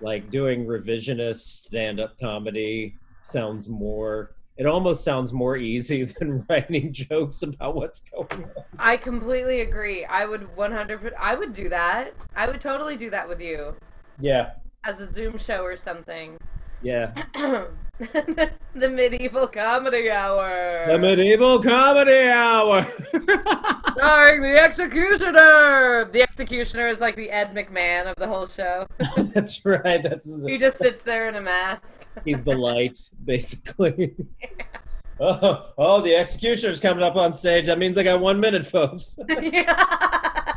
like doing revisionist stand-up comedy sounds more. It almost sounds more easy than writing jokes about what's going on.
I completely agree. I would 100 I would do that. I would totally do that with you
Yeah,
as a Zoom show or something.
yeah.
the, the medieval comedy hour.
The medieval comedy hour.
Starring the executioner. The executioner is like the Ed McMahon of the whole show.
That's right. That's
he just sits there in a mask.
he's the light, basically. Oh, oh, the executioner's coming up on stage. That means I got one minute, folks.
yeah.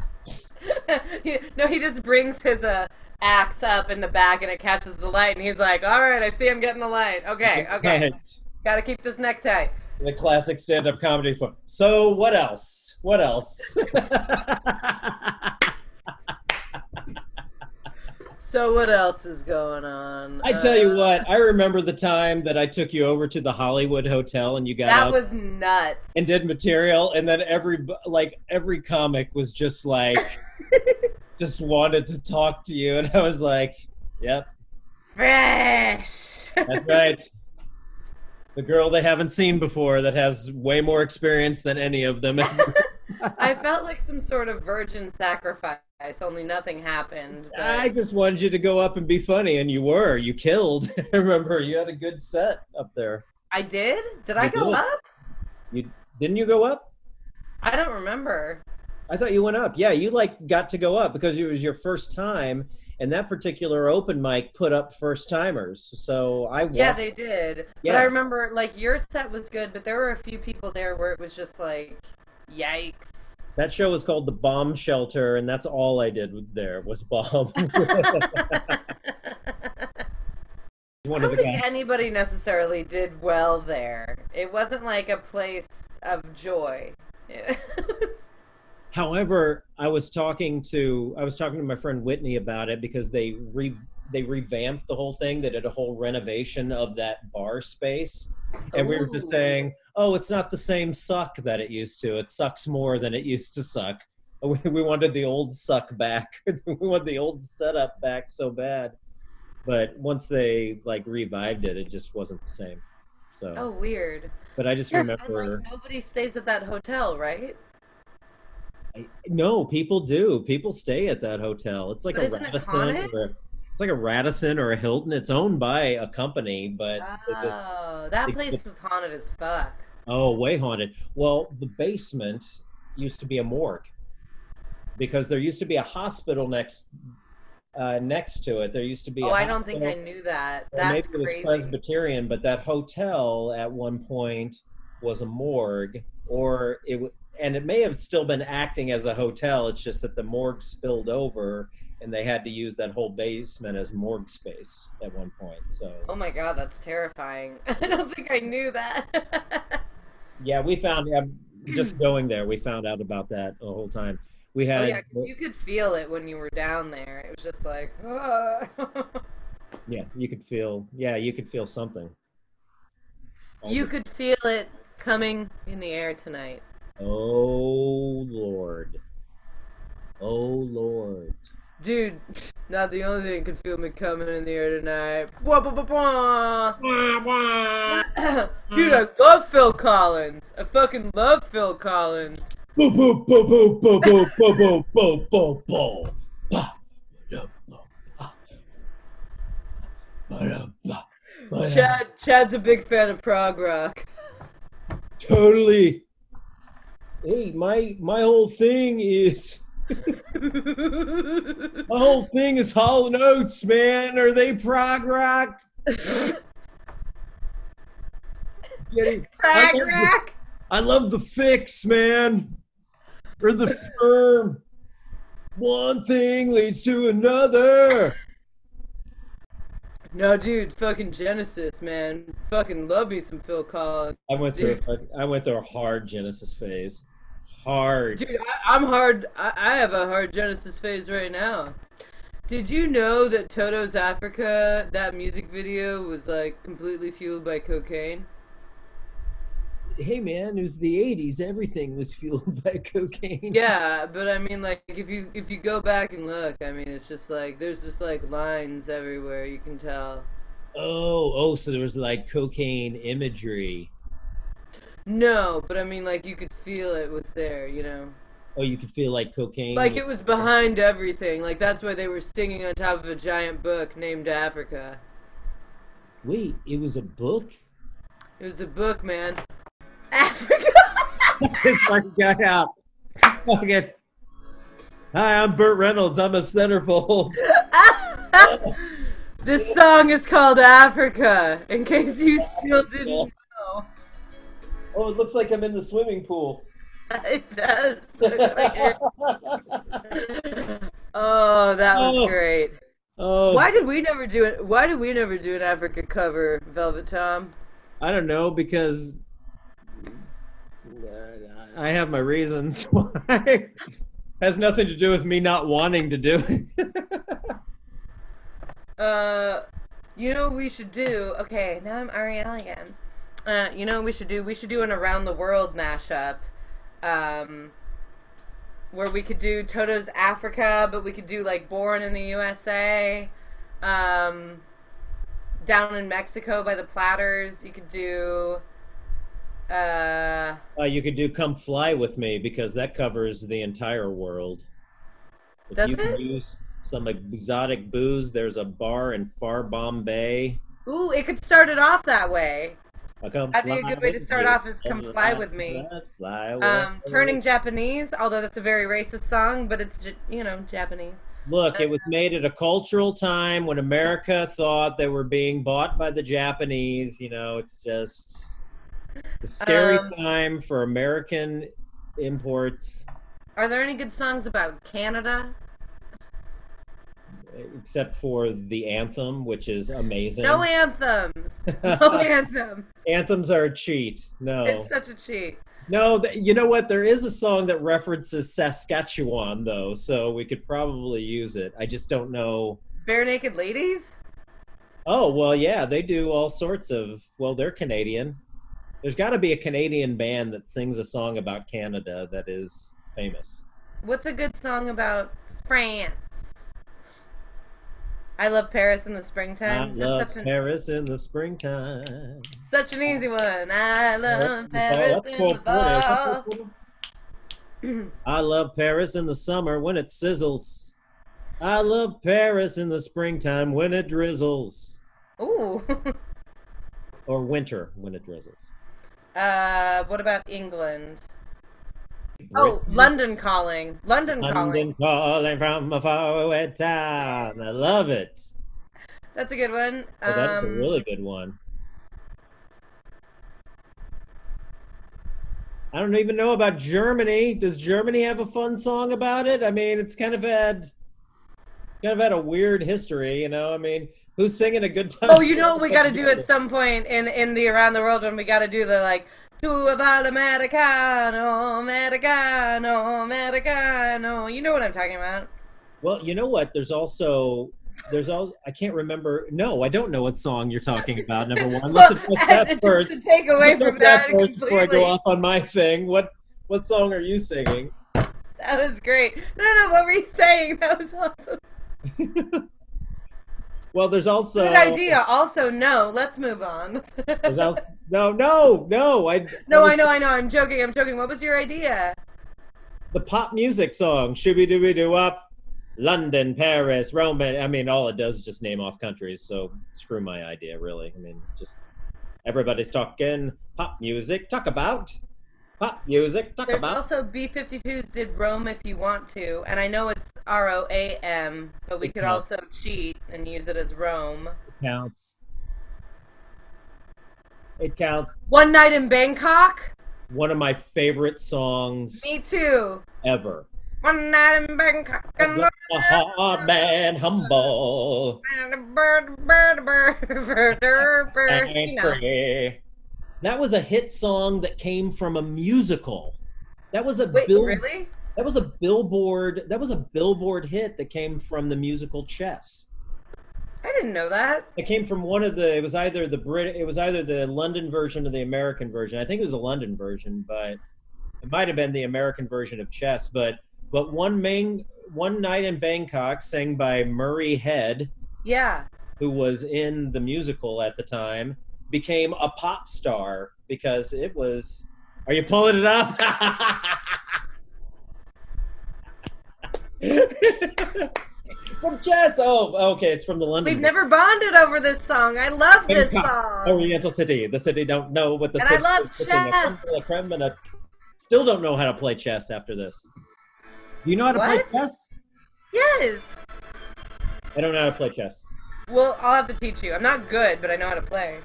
No, he just brings his uh, axe up in the back and it catches the light, and he's like, "All right, I see him getting the light. Okay, okay,
Right.
gotta keep this necktie."
The classic stand-up comedy form. So what else? What else?
So what else is going on?
I tell you
Uh,
what, I remember the time that I took you over to the Hollywood Hotel and you got
that was nuts.
and did material, and then every like every comic was just like just wanted to talk to you, and I was like, "Yep,
fresh.
that's right." The girl they haven't seen before that has way more experience than any of them.
I felt like some sort of virgin sacrifice, only nothing happened. But...
I just wanted you to go up and be funny, and you were. You killed. I remember you had a good set up there.
I did? Did I go
did.
up?
You didn't you go up?
I don't remember.
I thought you went up. Yeah, you like got to go up because it was your first time, and that particular open mic put up first timers. So I walked,
Yeah, they did. But I remember, like, your set was good, but there were a few people there where it was just like, yikes.
that show was called the Bomb Shelter, and that's all I did there was bomb.
I
One of
don't
the
think
guys.
anybody necessarily did well there. It wasn't like a place of joy. It was-
However, I was talking to I was talking to my friend Whitney about it because they re they revamped the whole thing. They did a whole renovation of that bar space, and we were just saying, "Oh, it's not the same suck that it used to. It sucks more than it used to suck." We, we wanted the old suck back. we want the old setup back so bad, but once they like revived it, it just wasn't the same. So,
Oh, weird.
but I just
And
remember.
like nobody stays at that hotel, right?
No, people do. People stay at that hotel. It's like
But
a
isn't it
Radisson. Or a, it's like a Radisson or a Hilton. It's owned by a company, but just-
Oh, that place
just-
was haunted as fuck.
oh, way haunted. Well, the basement used to be a morgue because there used to be a hospital next uh, next to it. There used to be.
Oh, I don't think I knew that. That's
maybe it was. Presbyterian, but that hotel at one point was a morgue, or it w- and it may have still been acting as a hotel. It's just that the morgue spilled over, and they had to use that whole basement as morgue space at one point. So
Oh my god, that's terrifying. I don't think I knew that.
yeah, we found um, just going there, we found out about that the whole time. We had.
oh
had
yeah, 'cause you could feel it when you were down there. It was just like, ah.
yeah, you could feel yeah, you could feel something.
You could feel it coming in the air tonight.
Oh Lord. Oh Lord.
Dude, not the only thing could feel me coming in the air tonight. Bwah, bwah, bwah, bwah. Dude, I love Phil Collins. I fucking love Phil Collins. Chad, Chad's a big fan of prog rock.
Totally. Hey, my my whole thing is my whole thing is Hall & Oates, man. Are they prog rock? Getting, I
prog
love the-
rock.
I love the Fixx, man. Or the firm. One thing leads to another.
No, dude, fucking Genesis, man. Fucking love me some Phil Collins.
I went through a, I went through a hard Genesis phase. Hard.
Dude, I, I'm hard. I, I have a hard Genesis phase right now. Did you know that Toto's Africa, that music video, was like completely fueled by cocaine?
Hey man, it was the '80s. Everything was fueled by cocaine.
Yeah, but I mean, like, if you if you go back and look, I mean, it's just like there's just like lines everywhere. You can tell.
Oh, oh, so there was like cocaine imagery.
No, but I mean, like, you could feel it was there. You know,
Oh, you could feel like cocaine.
like it was behind everything. Like that's why they were singing on top of a giant book named Africa.
Wait, it was a book.
It was a book, man. Africa.
like got out. Fucking. Hi, I'm Burt Reynolds. I'm a centerfold.
this song is called Africa. In case you still didn't oh. know,
Oh, it looks like I'm in the swimming pool.
it does. look like it. oh, that was
Oh.
great.
oh,
Why did we never do it? Why did we never do an Africa cover, Velvet Tom?
I don't know because I have my reasons why. Has nothing to do with me not wanting to do it.
Uh, you know what we should do? Okay, now I'm Aryiel again. Uh, you know what we should do? We should do an around the world mashup. Um, where we could do Toto's Africa, but we could do like Born in the USA. Um, down in Mexico by the Platters. You could do. Uh,
Uh, you could do "Come Fly with Me" because that covers the entire world. If
Does
you can
it?
use some exotic booze, there's a bar in Far Bombay.
ooh, it could start it off that way.
Uh, come
That'd be a good way to start
me.
off is "Come Fly with Me."
fly, fly with
Um,
me.
turning Japanese, although that's a very racist song, but it's you know Japanese.
Look, it was made at a cultural time when America thought they were being bought by the Japanese. You know, it's just scary
Um,
time for American imports,
Are there any good songs about Canada?
except for the anthem, which is amazing.
No anthems. No anthems.
Anthems are a cheat. No,
It's such a cheat.
no. th- You know what? There is a song that references Saskatchewan, though, so we could probably use it. I just don't know.
Barenaked Ladies?
Oh well, yeah, they do all sorts of. Well, they're Canadian. There's got to be a Canadian band that sings a song about Canada that is famous.
What's a good song about France? I love Paris in the
I
springtime.
love
That's such an
Paris in the springtime.
such an easy one. I oh, love
Oh,
Paris
that's
in the fall.
I love Paris in the summer when it sizzles. I love Paris in the springtime when it drizzles.
Ooh.
Or winter when it drizzles.
Uh, what about England? Oh, London calling. London,
London
calling.
calling from a faraway town. I love it.
That's a good one.
Oh, that's a
Um,
really good one. I don't even know about Germany. Does Germany have a fun song about it? I mean, it's kind of had kind of had a weird history, you know. I mean, who's singing a good time?
Oh, you know what we got to do at some point in in the around the world when we got to do the like two about americano, americano, americano. You know what I'm talking about?
Well, you know what? There's also there's all I can't remember. No, I don't know what song you're talking about. Number one, let's address
Just
that
to
first.
take away
Let's
from
that
that
first before I go off on my thing. What what song are you singing?
That was great. No, no, no. What were you saying? That was awesome.
Well, there's also
Good idea. Also, no. Let's move on.
There's also, no, no, no. I
no, I
was
know, I know. I'm joking. I'm joking. What was your idea?
The pop music song, Shooby Dooby Doo Up, London, Paris, Rome. I mean, all it does is just name off countries. So screw my idea, really. I mean, just everybody's talking pop music. Talk about pop music. Talk
There's
about.
also B52s did Rome if you want to, and I know it's R O A M, but we
It
could
counts.
also cheat and use it as Rome.
It counts. It counts.
One night in Bangkok.
One of my favorite songs
Me too.
ever.
One night in Bangkok. And
A hard man, humble.
bird, bird, bird, bird, bird, bird. You know.
Free. That was a hit song that came from a musical. That was a
Wait,
bill-
really?
that was a billboard that was a billboard hit that came from the musical Chess.
I didn't know that.
It came from one of the it was either the Brit it was either the London version or the American version. I think it was the London version, but it might have been the American version of Chess, but but one main one night in Bangkok sang by Murray Head
Yeah.
who was in the musical at the time, became a pop star because it was. Are you pulling it up? from Chess. Oh, okay. It's from the London.
We've never bonded over this song. I love this song.
Oriental City. The city don't know what the
And I love
is
chess.
de la creme and a- Still don't know how to play chess after this. Do you know how to
What?
play chess?
Yes.
I don't know how to play chess.
Well, I'll have to teach you. I'm not good, but I know how to play.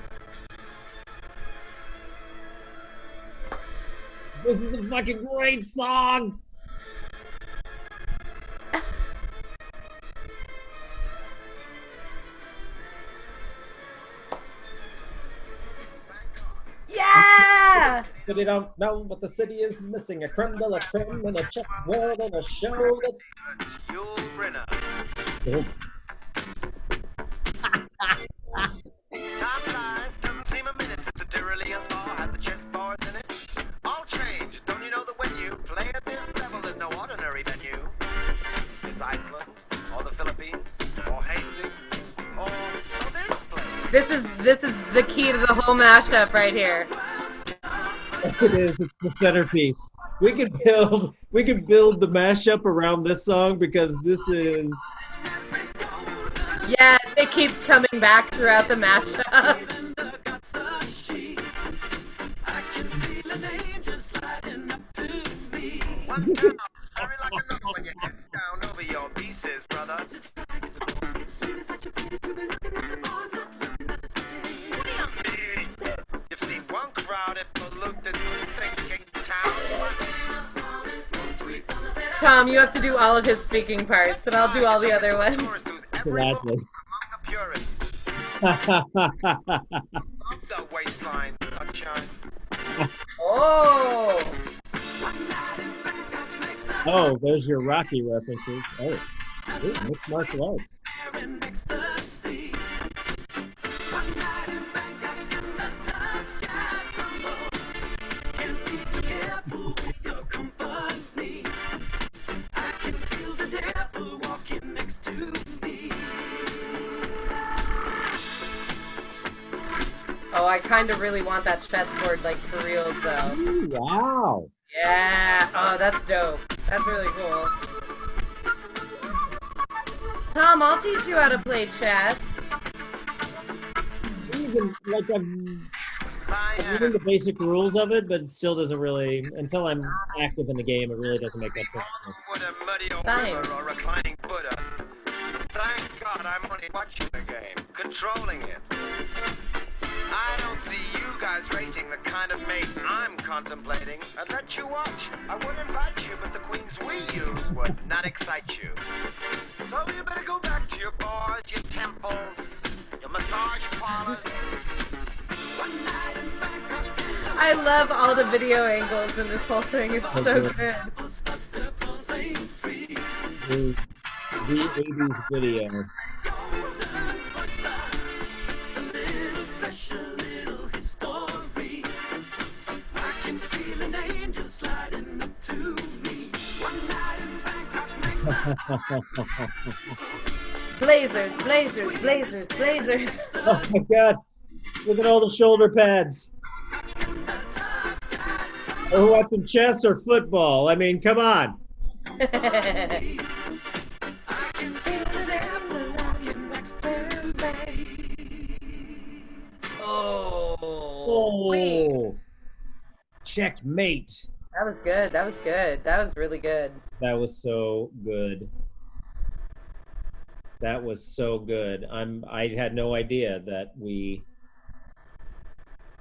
This is a fucking great song.
Yeah.
City don't know what the city is missing. A creme de la creme and a chess world and a show that's.
Yul Brynner.
Oh,
Time flies, doesn't seem a minute since the Tyrolean Spa had the chess bars in it. All change, don't you know that when you play at this level, there's no ordinary venue? It's Iceland, or the Philippines, or Hastings, or, or this place.
This is this is the key to the whole mashup right here.
it is. It's the centerpiece. We could build. We could build the mashup around this song because this is.
Yes, it keeps coming back throughout the mashup.
One down, hurry like a number when you get down over your pieces, brother. You've seen one crowded, polluted, thinking town.
Tom, you have to do all of his speaking parts, and I'll do all the other ones.
Tourist who's every
Gladly.
moment among the purists. Love the waistline, sunshine.
Oh,
oh, there's your Rocky references. Oh, ooh, mixed martial arts.
Oh, I kind of really want that chessboard, like for real, though.
Ooh, wow.
Yeah. Oh, that's dope. That's really cool. Tom, I'll teach you how to play chess.
Even, like I'm
Cyan.
reading the basic rules of it, but it still doesn't really. Until I'm active in the game, it really doesn't make that sense. to me.
Would a muddy old
Fine.
river or reclining Buddha. Thank God I'm only watching the game, controlling it. I don't see you guys rating the kind of mate I'm contemplating. I'd let you watch. I would invite you, but the queens we use would not excite you. So you better go back to your bars, your temples, your massage parlors. One night in Bangkok,
I love all the video angles in this whole thing. It's so good.
The, the 80s video.
Blazers, blazers, blazers, blazers.
Oh my god. Look at all the shoulder pads. Are we watching chess or football? I mean, come on.
oh.
Oh. Checkmate.
That was good. That was good. That was really good.
That was so good. That was so good. I'm I had no idea that we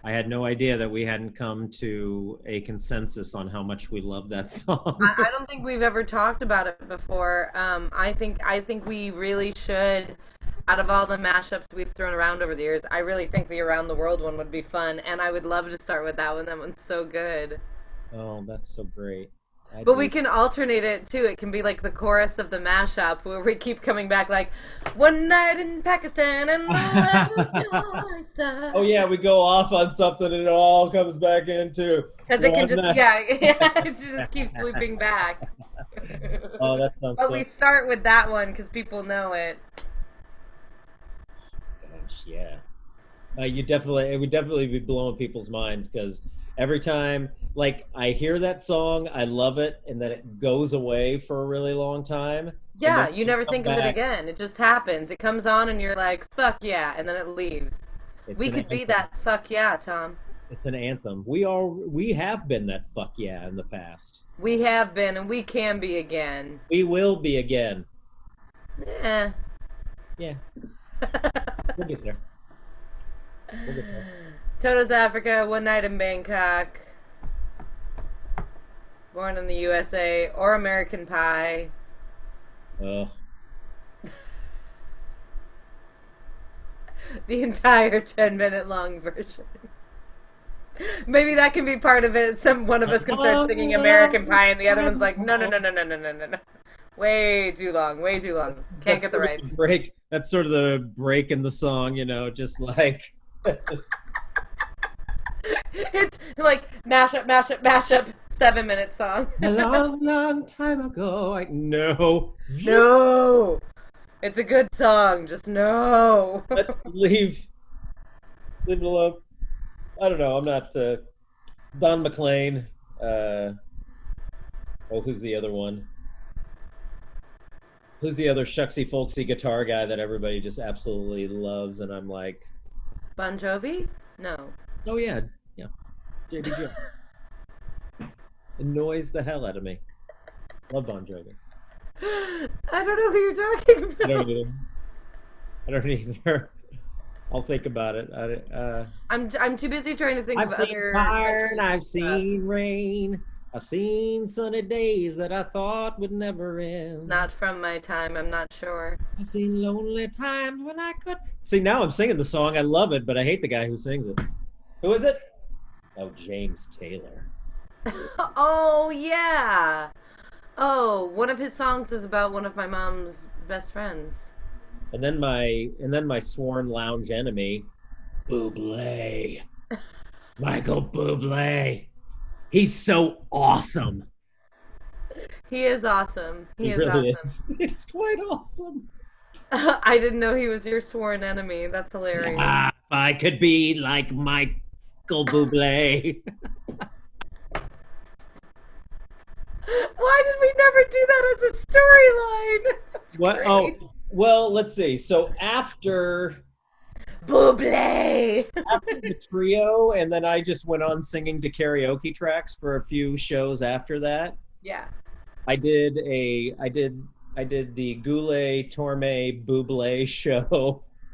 I had no idea that we hadn't come to a consensus on how much we love that song.
I, I don't think we've ever talked about it before. Um, I think I think we really should. Out of all the mashups we've thrown around over the years, I really think the Around the World one would be fun, and I would love to start with that one. That one's so good.
Oh, that's so great. I
But we can alternate it too. It can be like the chorus of the mashup where we keep coming back like one night in Pakistan and the.
Oh yeah, we go off on something and it all comes back into.
Because it can just
night.
yeah, yeah, it just keeps looping back.
Oh, that sounds
But
so.
we start with that one because people know it.
Gosh, yeah. Uh, you definitely, it would definitely be blowing people's minds because every time, like, I hear that song, I love it, and then it goes away for a really long time.
Yeah, you never think of it again. It just happens. It comes on and you're like, fuck yeah, and then it leaves.
It's
we could be that fuck yeah, Tom.
It's an anthem. We are, we have been that fuck yeah in the past.
We have been and we can be again.
We will be again.
Eh.
Yeah, we'll get there. We'll get there.
Toto's Africa, One Night in Bangkok, Born in the USA, or American Pie.
Oh,
The entire 10 minute long version. Maybe that can be part of it. Some one of us can start singing American Pie, and the other one's like, no, no, no, no, no, no, no, no, no. Way too long. Way too long. Can't
that's
get the
right
rights.
break. That's sort of the break in the song, you know, just like, just
It's like mashup, mashup, mashup. Seven minute song.
a long, long time ago. I no.
No. It's a good song. Just no.
Let's leave. Leave it alone. I don't know. I'm not uh, Don McLean. Uh, oh, who's the other one? Who's the other shucksy folksy guitar guy that everybody just absolutely loves? And I'm like,
Bon Jovi? No.
oh yeah, yeah, JB Joe. Annoys the hell out of me. Love Bon Jovi.
I don't know who you're talking
I
about.
don't either. I don't either. I'll think about it. I, uh,
I'm I'm too busy trying to think
I've
of
seen
other.
fire and I've seen rain. I've seen sunny days that I thought would never end.
Not from my time. I'm not sure.
I've seen lonely times when I could. See, now I'm singing the song. I love it, but I hate the guy who sings it. Who is it? Oh, James Taylor.
oh yeah. Oh, one of his songs is about one of my mom's best friends.
And then my and then my sworn lounge enemy, Bublé. Michael Bublé. He's so awesome.
He is awesome. He,
He
is
really
awesome.
is. It's quite awesome.
I didn't know he was your sworn enemy. That's hilarious.
Ah, I could be like Michael Bublé.
Why did we never do that as a storyline?
What?
great.
Oh, well, let's see. So after
Buble.
after the trio, and then I just went on singing to karaoke tracks for a few shows after that.
Yeah.
I did a I did I did the Goulet Torme Buble show.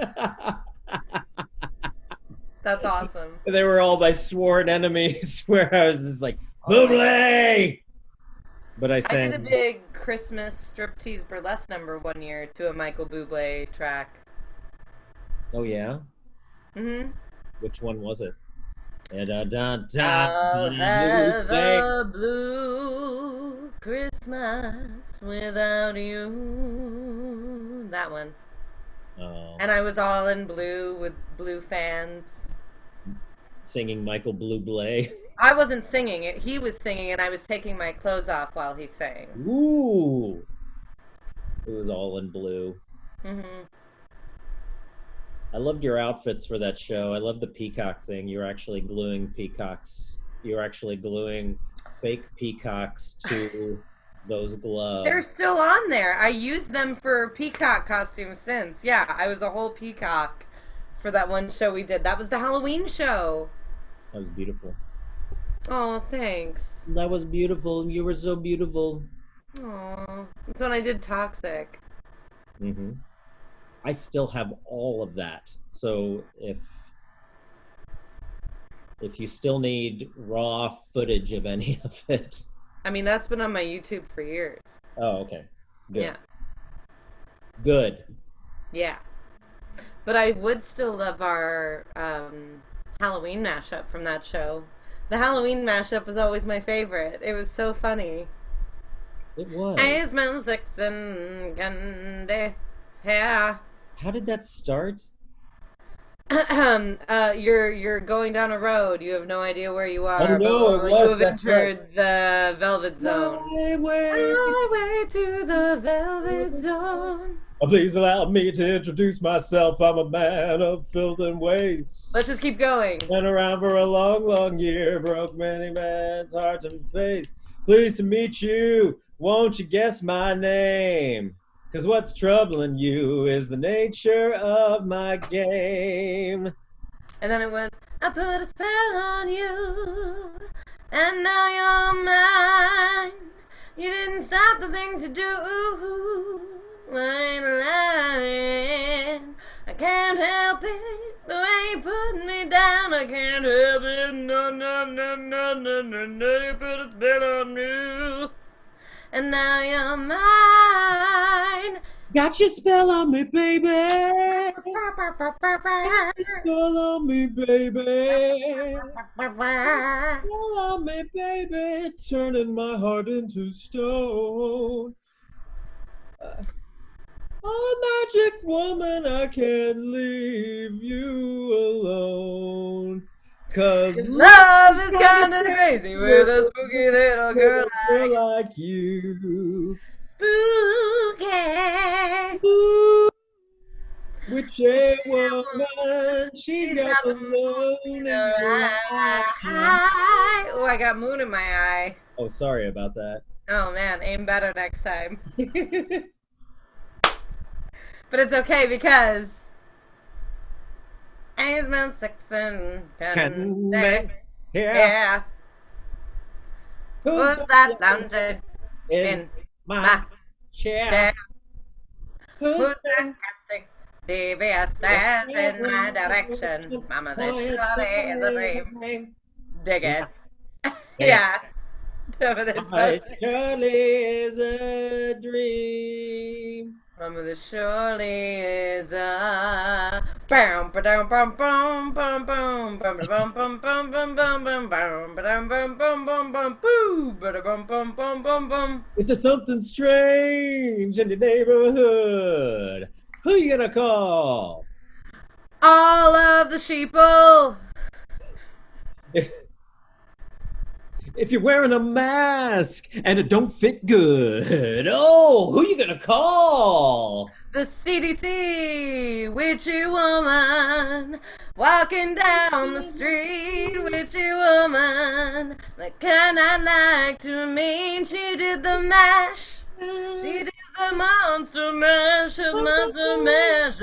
That's awesome.
they were all my sworn enemies where I was just like oh Buble. But I
I did a big Christmas striptease burlesque number one year to a Michael Bublé track.
Oh yeah?
hmm
Which one was it? Da, da, da, da,
I'll have a blue Christmas without you. That one.
Oh,
And I was all in blue with blue fans.
singing Michael Bublé.
I wasn't singing it. He was singing, and I was taking my clothes off while he sang.
Ooh. It was all in blue.
Mm-hmm.
I loved your outfits for that show. I love the peacock thing. You were actually gluing peacocks. You were actually gluing fake peacocks to those gloves.
They're still on there. I used them for peacock costumes since. Yeah, I was a whole peacock for that one show we did. That was the Halloween show.
That was beautiful.
Oh, thanks.
That was beautiful. You were so beautiful.
Oh, that's when I did Toxic.
Mm-hmm. I still have all of that. So if if you still need raw footage of any of it,
I mean, that's been on my YouTube for years.
oh okay, good,
Yeah,
good.
yeah. But I would still love our um, Halloween mashup from that show. The Halloween mashup was always my favorite. It was so funny.
It was.
I smell sex and candy. Yeah.
How did that start?
um, uh, you're you're going down a road. You have no idea where you are.
Oh, no, it
you have entered the Velvet Zone.
My way.
Highway to the Velvet Zone.
Please allow me to introduce myself. I'm a man of filth and waste.
Let's just keep going.
Been around for a long, long year, broke many man's heart and face. Pleased to meet you. Won't you guess my name? Cause what's troubling you is the nature of my game.
And then it was, I put a spell on you, and now you're mine. You didn't stop the things you do. I ain't lying. I can't help it. The way you put me down, I can't help it. No, no, no, no, no, no, no. You put a spell on me. And now you're mine.
Got your spell on me, baby. Spell on me, baby. Spell on me, baby. Turning my heart into stone. Uh, oh, magic woman, I can't leave you alone. Cause
Love is kinda crazy with a spooky little girl like
like you.
spooky.
Ooh, Which a woman, she's got the moon in her eye.
Oh, I got moon in my eye.
Oh, sorry about that.
Oh man, aim better next time. But it's okay because smell sex and
Can
candy.
yeah.
Yeah.
Who's
Who's that lounging
in
in
my
my
chair?
chair?
Who's
Who's that casting devious stares in my direction? Mama, this surely is a dream. Dig it. yeah. Mama, this
My
must be-
surely is a dream.
Mama, this surely is a bam ba dum bum bum bum bum bum bum bum bum bum bum bum bum ba dum bum bum bum bum boo ba bum bum bum bum bum.
If there's something strange in your neighborhood, who you gonna call?
All of the sheeple.
If you're wearing a mask and it don't fit good, oh, who you gonna call?
the CDC, witchy woman, walking down the street, witchy woman, the kind I like to meet. She did the mash, she did the monster mash, the monster mash.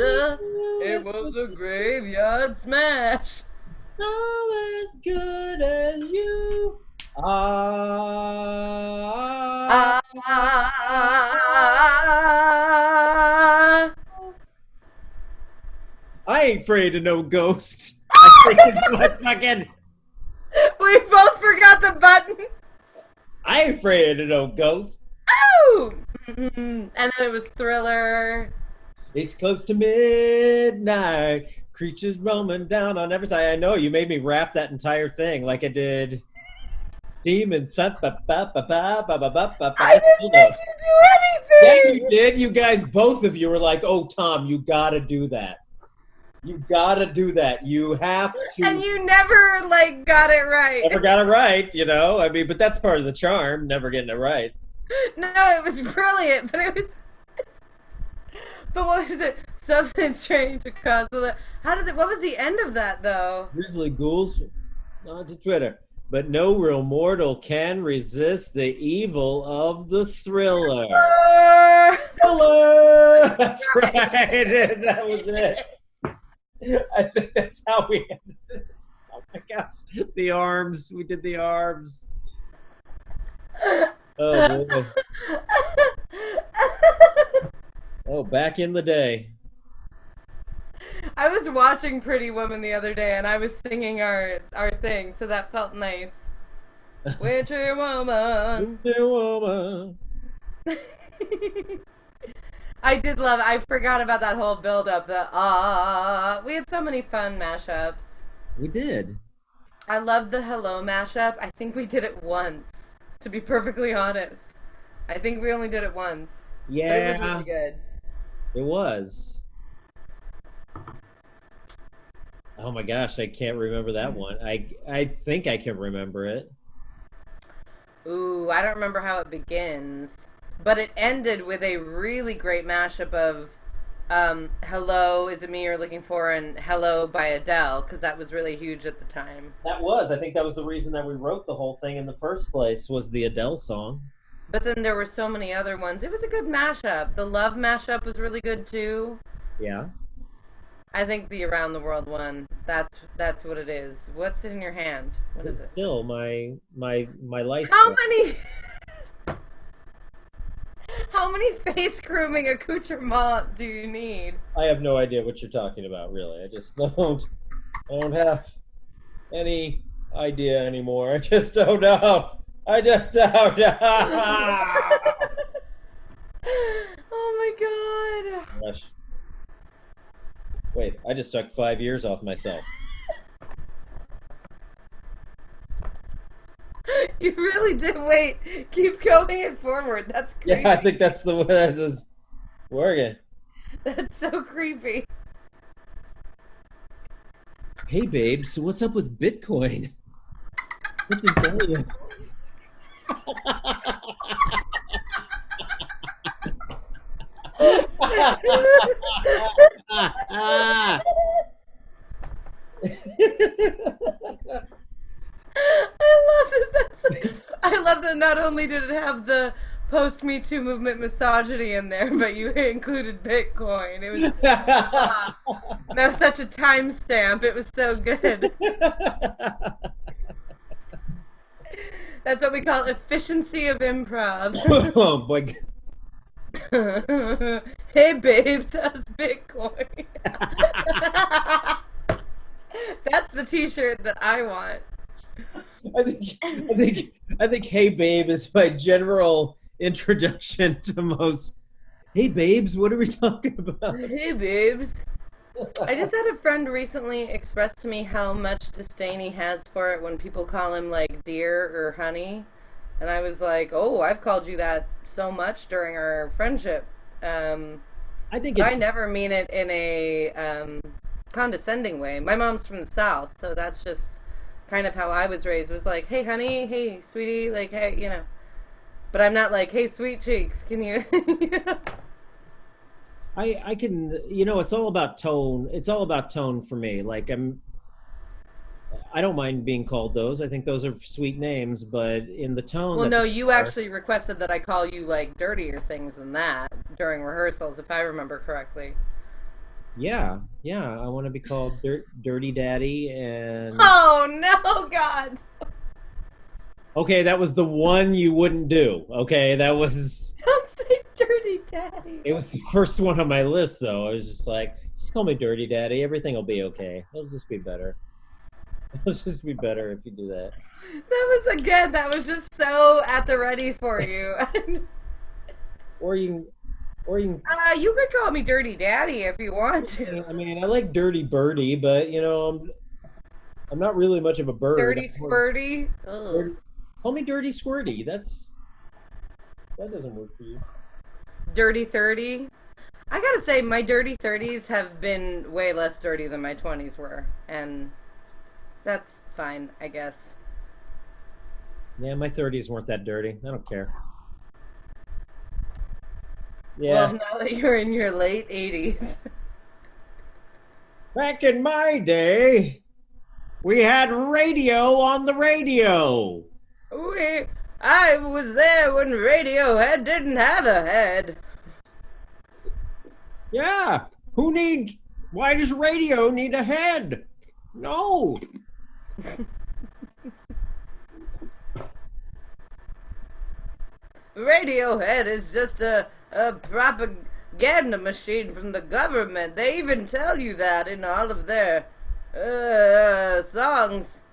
It was a graveyard smash.
Oh, as good as you
Ah.
I ain't afraid of no ghosts. I think it's my fucking.
We both forgot the button.
I ain't afraid of no ghosts.
Oh! And then it was Thriller.
It's close to midnight. Creatures roaming down on every side. I know you made me rap that entire thing like I did. Demons.
I didn't make you do anything.
Yeah, you did. You guys, both of you were like, oh, Tom, you got to do that. You gotta do that. You have to.
And you never like got it right.
Never got it right, you know. I mean, but that's part of the charm, never getting it right.
No, it was brilliant, but it was. but what was it? Something strange across the. How did it? What was the end of that though?
Grizzly ghouls, on to Twitter. But no real mortal can resist the evil of the thriller. Thriller! That's right. That was it. I think that's how we ended it. Oh my gosh. The arms. We did the arms. Oh, boy. oh back in the day.
I was watching Pretty Woman the other day, and I was singing our our thing, so that felt nice. Witchy woman.
Wonder Woman.
I did love. I forgot about that whole build up. The ah, we had so many fun mashups.
We did.
I loved the hello mashup. I think we did it once. To be perfectly honest, I think we only did it once. But it was really good.
it was. Oh my gosh, I can't remember that one. I I think I can remember it.
Ooh, I don't remember how it begins, but it ended with a really great mashup of um, "Hello, is it me you're looking for?" and "Hello" by Adele, because that was really huge at the time.
That was. I think that was the reason that we wrote the whole thing in the first place was the Adele song.
But then there were so many other ones. It was a good mashup. The Love mashup was really good too.
Yeah.
I think the Around the World one. That's that's what it is. What's in your hand? What is it?
Still my my my license.
How many? How many face grooming accoutrement do you need?
I have no idea what you're talking about, really. I just don't I don't have any idea anymore. I just don't know. I just don't know.
oh my god.
Gosh. Wait, I just took five years off myself.
You really did. Wait, keep going it forward. That's creepy.
Yeah, I think that's the way that's just working.
That's so creepy.
Hey, babes, so what's up with Bitcoin? Something telling you.
I love that. That's. I love that. Not only did it have the post Me Too movement misogyny in there, but you included Bitcoin. It was that was such a timestamp. It was so good. That's what we call efficiency of improv.
oh boy.
hey, babes, how's Bitcoin? That's the T-shirt that I want.
I think I think I think Hey Babe is my general introduction to most Hey babes, what are we talking about?
Hey, babes. I just had a friend recently express to me how much disdain he has for it when people call him like dear or honey. And I was like, oh, I've called you that so much during our friendship. Um,
I think it's
I never mean it in a um, condescending way. My mom's from the South, so that's just kind of how I was raised. Was like, hey, honey, hey, sweetie, like, hey, you know. But I'm not like, hey, sweet cheeks, can you?
I I can you know it's all about tone. It's all about tone for me. Like I'm I don't mind being called those. I think those are sweet names, but in the tone
Well, no, you
are-
actually requested that I call you like dirtier things than that during rehearsals, if I remember correctly.
Yeah. Yeah, I want to be called Dirt, Dirty Daddy and
Oh no, God!
Okay, that was the one you wouldn't do. Okay, that was
Don't say dirty daddy.
it was the first one on my list though. I was just like, just call me Dirty Daddy. Everything will be okay. It'll just be better. It'll just be better if you do that.
That was again. That was just so at the ready for you.
Or you can or you
uh, you could call me dirty daddy if you want to.
I mean, I like Dirty Birdie, but you know, I'm I'm not really much of a bird.
Dirty squirty.
Dirty- Call me Dirty Squirty. That's that doesn't work for you.
Dirty thirty. I gotta say, my dirty thirties have been way less dirty than my twenties were, and that's fine, I guess.
Yeah, my 30s weren't that dirty. I don't care. Yeah.
Well, now that you're in your late eighties.
Back in my day, we had radio on the radio.
We, I was there when Radiohead didn't have a head.
Yeah. Who needs why does radio need a head? No.
Radiohead is just a, a propaganda machine from the government. They even tell you that in all of their uh, songs.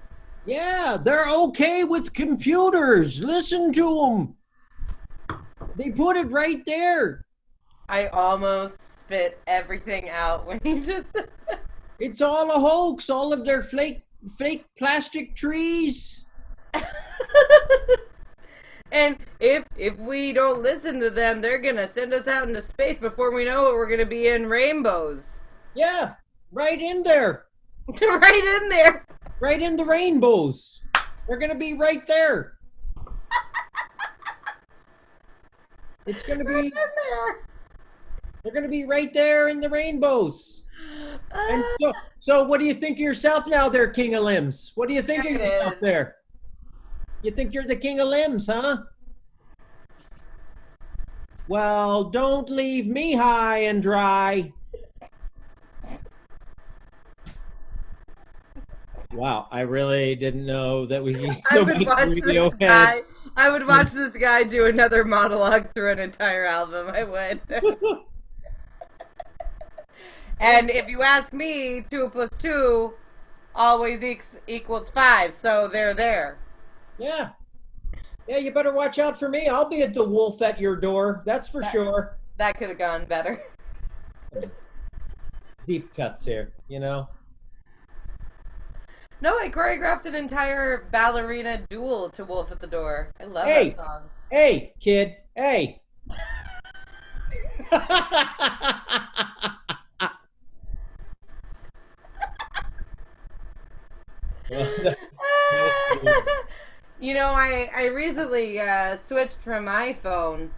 Yeah, they're okay with computers. Listen to them. They put it right there.
I almost spit everything out when you just.
It's all a hoax. All of their flake fake plastic trees.
and if if we don't listen to them, they're gonna send us out into space before we know it. We're gonna be in rainbows,
Yeah, right in there.
right in there.
Right in the rainbows. They're gonna be right there. It's gonna
Right
be
in there.
they're gonna be right there in the rainbows. And
Uh,
so, so what do you think of yourself now there, King of Limbs? What do you think of yourself
is.
there? You think you're the King of Limbs, huh? Well, don't leave me high and dry. Wow, I really didn't know that we
I would watch this guy. I would watch this guy do another monologue through an entire album. I would. and if you ask me, two plus two always equals five. So they're there.
Yeah. Yeah, you better watch out for me. I'll be at the wolf at your door. That's for
That-
sure.
That could have gone better.
Deep cuts here, you know?
No, I choreographed an entire ballerina duel to Wolf at the Door. I love
Hey.
that song.
Hey, kid. Hey.
you know, I I recently uh, switched from iPhone,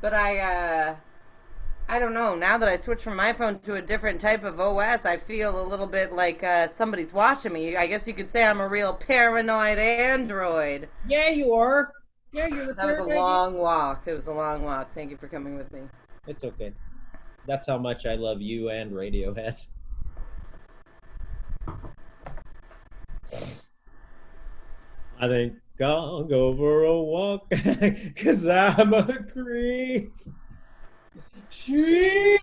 but I uh, I don't know. Now that I switched from iPhone to a different type of OS, I feel a little bit like uh, somebody's watching me. I guess you could say I'm a real paranoid android.
yeah, you are. Yeah, you're.
That was a
you're-
long walk. It was a long walk. Thank you for coming with me.
It's okay. That's how much I love you and Radiohead. I think I'll go for a walk because I'm a creep. She's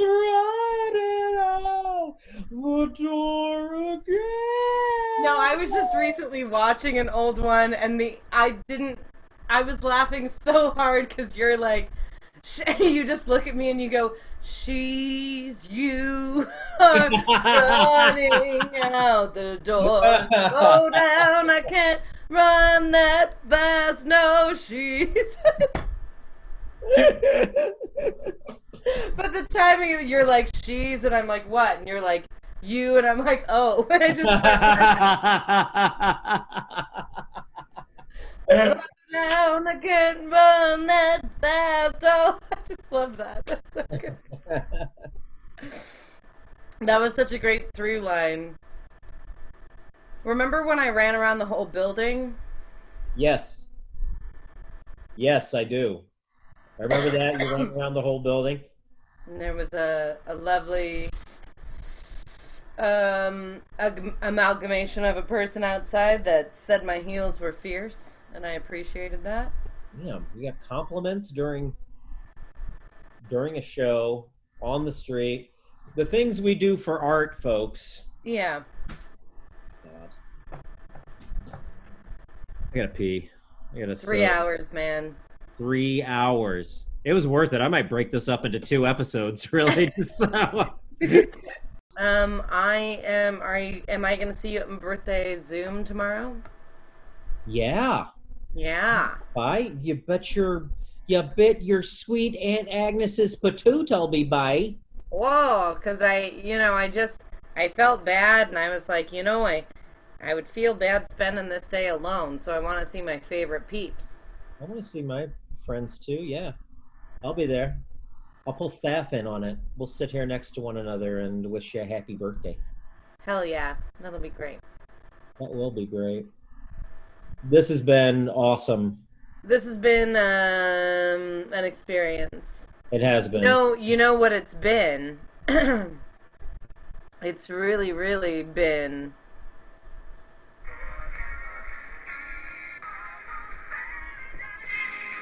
riding out the door again.
No, I was just recently watching an old one, and the I didn't. I was laughing so hard because you're like, you just look at me and you go, "She's you running out the door. Slow down, I can't run that fast. No, she's." but the timing you're like, "She's," and I'm like, "What?" And you're like, "You," and I'm like, "Oh." I just. Down, I can't run that fast. Oh, I just love that. That's so good. That was such a great through line. Remember when I ran around the whole building?
Yes. Yes, I do. I remember that. You went around the whole building.
And there was a, a lovely um, ag- amalgamation of a person outside that said my heels were fierce, and I appreciated that.
Yeah, we got compliments during during a show on the street. The things we do for art, folks.
Yeah.
God. I gotta pee. I gotta
Three
sit.
hours, man.
Three hours. It was worth it. I might break this up into two episodes, really. so,
Um, I am. Are you? Am I gonna see you at my birthday Zoom tomorrow?
yeah.
Yeah.
Bye. You bet your you bet your sweet Aunt Agnes's patoot I'll be by.
Whoa, because I, you know, I just I felt bad, and I was like, you know, I I would feel bad spending this day alone, so I want to see my favorite peeps.
I want to see my friends too. Yeah, I'll be there. I'll pull Thaf in on it. We'll sit here next to one another and wish you a happy birthday.
Hell yeah, that'll be great.
That will be great. This has been awesome.
This has been um, an experience.
It has been.
You know, you know what it's been. it's really, really been.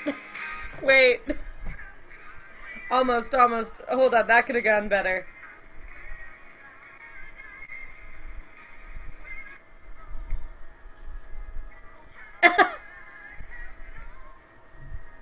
Wait. Almost, almost. Hold on, that could have gone better.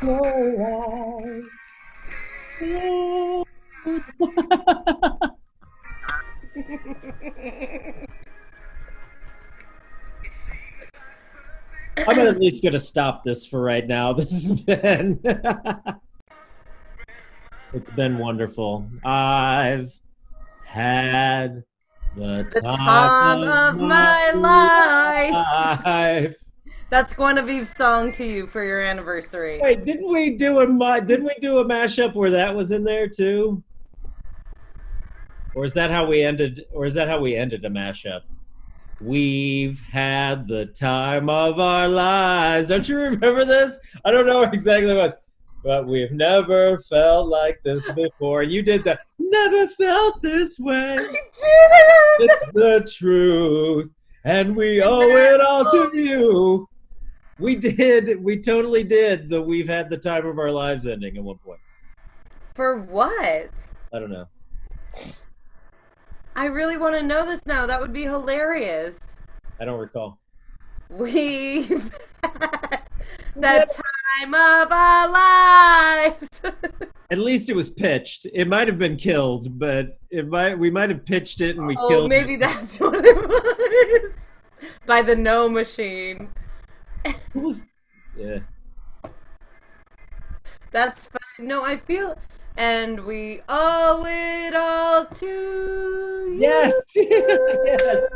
I'm giving up so much. I swear that I can see forever in your eyes. I'm at least going to stop this for right now. This has been. it's been wonderful. I've had the,
The time of my life.
life.
That's Guinevere's song to you for your anniversary.
Wait, didn't we do a didn't we do a mashup where that was in there too? Or is that how we ended or is that how we ended a mashup? We've had the time of our lives. Don't you remember this? I don't know exactly what it was. But we've never felt like this before. And you did that. Never felt this way.
I did it!
It's the truth. And we owe it all to you. We did. We totally did. The we've had the time of our lives ending at one point.
For what?
I don't know.
I really want to know this now. That would be hilarious.
I don't recall.
We've had the time of our lives.
At least it was pitched. It might have been killed, but it might. We might have pitched it and we
oh,
killed.
maybe
it.
that's what it was. By the No Machine.
Who was- Yeah.
That's fine. No, I feel. And we owe it all to you.
Yes. yes.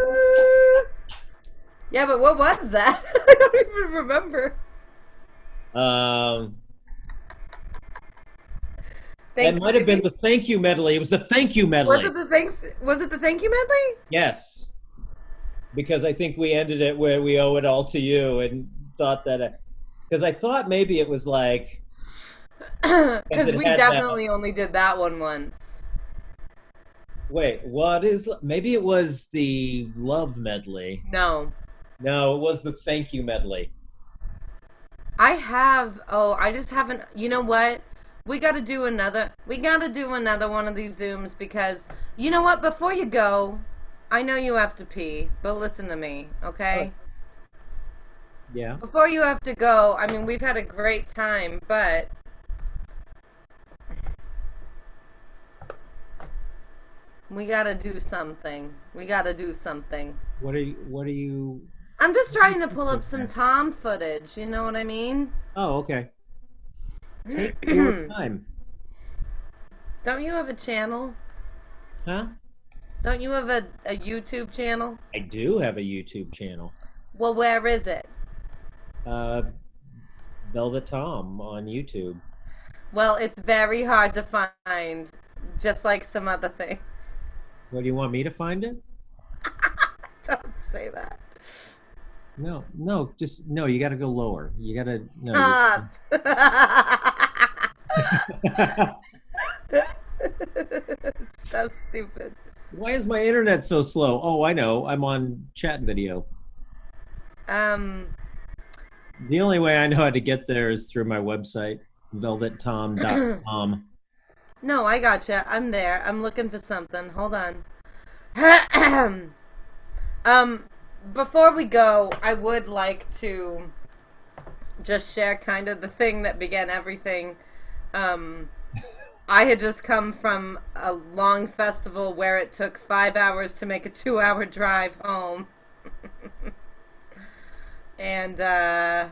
Yeah, but what was that? I don't even remember.
Um.
Thanks,
That might have been the thank you medley. It was the thank you medley.
Was it the thanks? Was it the thank you medley?
Yes, because I think we ended it where we owe it all to you, and thought that uh, because I thought maybe it was like
Because we
had that-
definitely only did that one once.
wait, what is maybe it was the love medley?
No,
No, it was the thank you medley.
I have. Oh, I just haven't. You know what? We got to do another. We got to do another one of these zooms because you know what? Before you go, I know you have to pee, but listen to me, okay? Oh.
Yeah.
Before you have to go, I mean, we've had a great time, but We gotta do something. We gotta do something.
What are you? What are you?
I'm just trying to pull up some Tom footage. You know what I mean?
Oh, okay. Take your time,
Don't you have a channel?
huh?
Don't you have a, a YouTube channel?
I do have a YouTube channel.
Well, where is it?
Uh, Velvet Tom on YouTube.
Well, it's very hard to find, just like some other things.
What do you want me to find it?
Don't say that.
No, no, just no. You got to go lower. You got to no.
Stop. so stupid.
Why is my internet so slow? Oh, I know. I'm on chat video.
Um,
The only way I know how to get there is through my website, velvettom.com.
no, I gotcha. I'm there. I'm looking for something. Hold on. um, before we go, I would like to just share kind of the thing that began everything. Um, I had just come from a long festival where it took five hours to make a two hour drive home. and, uh,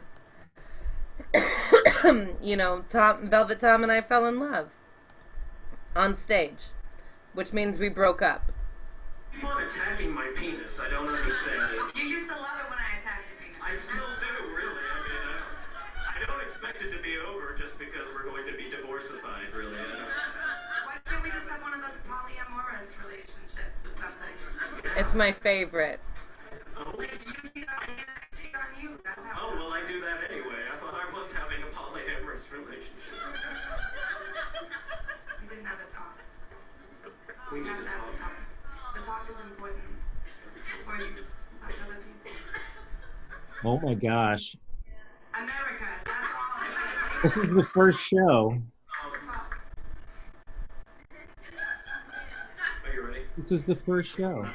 you know, Tom, Velvet Tom and I fell in love on stage, which means we broke up.
Keep on attacking my penis. I don't understand it.
You used to love it when I attacked your penis.
I still do, really. I mean, I don't, I don't expect it to be over just because we're going to be divorcified, really.
It's my favorite.
Oh,
If you cheat on me and I cheat on you, that's how.
oh, well, I do that anyway. I thought I was having a polyamorous relationship.
You didn't have the talk.
We
You
need to
to have the
talk.
talk. The talk is important before you find other people.
Oh my gosh.
America, that's all
This is the first show.
talk.
Are you ready?
This is the first show.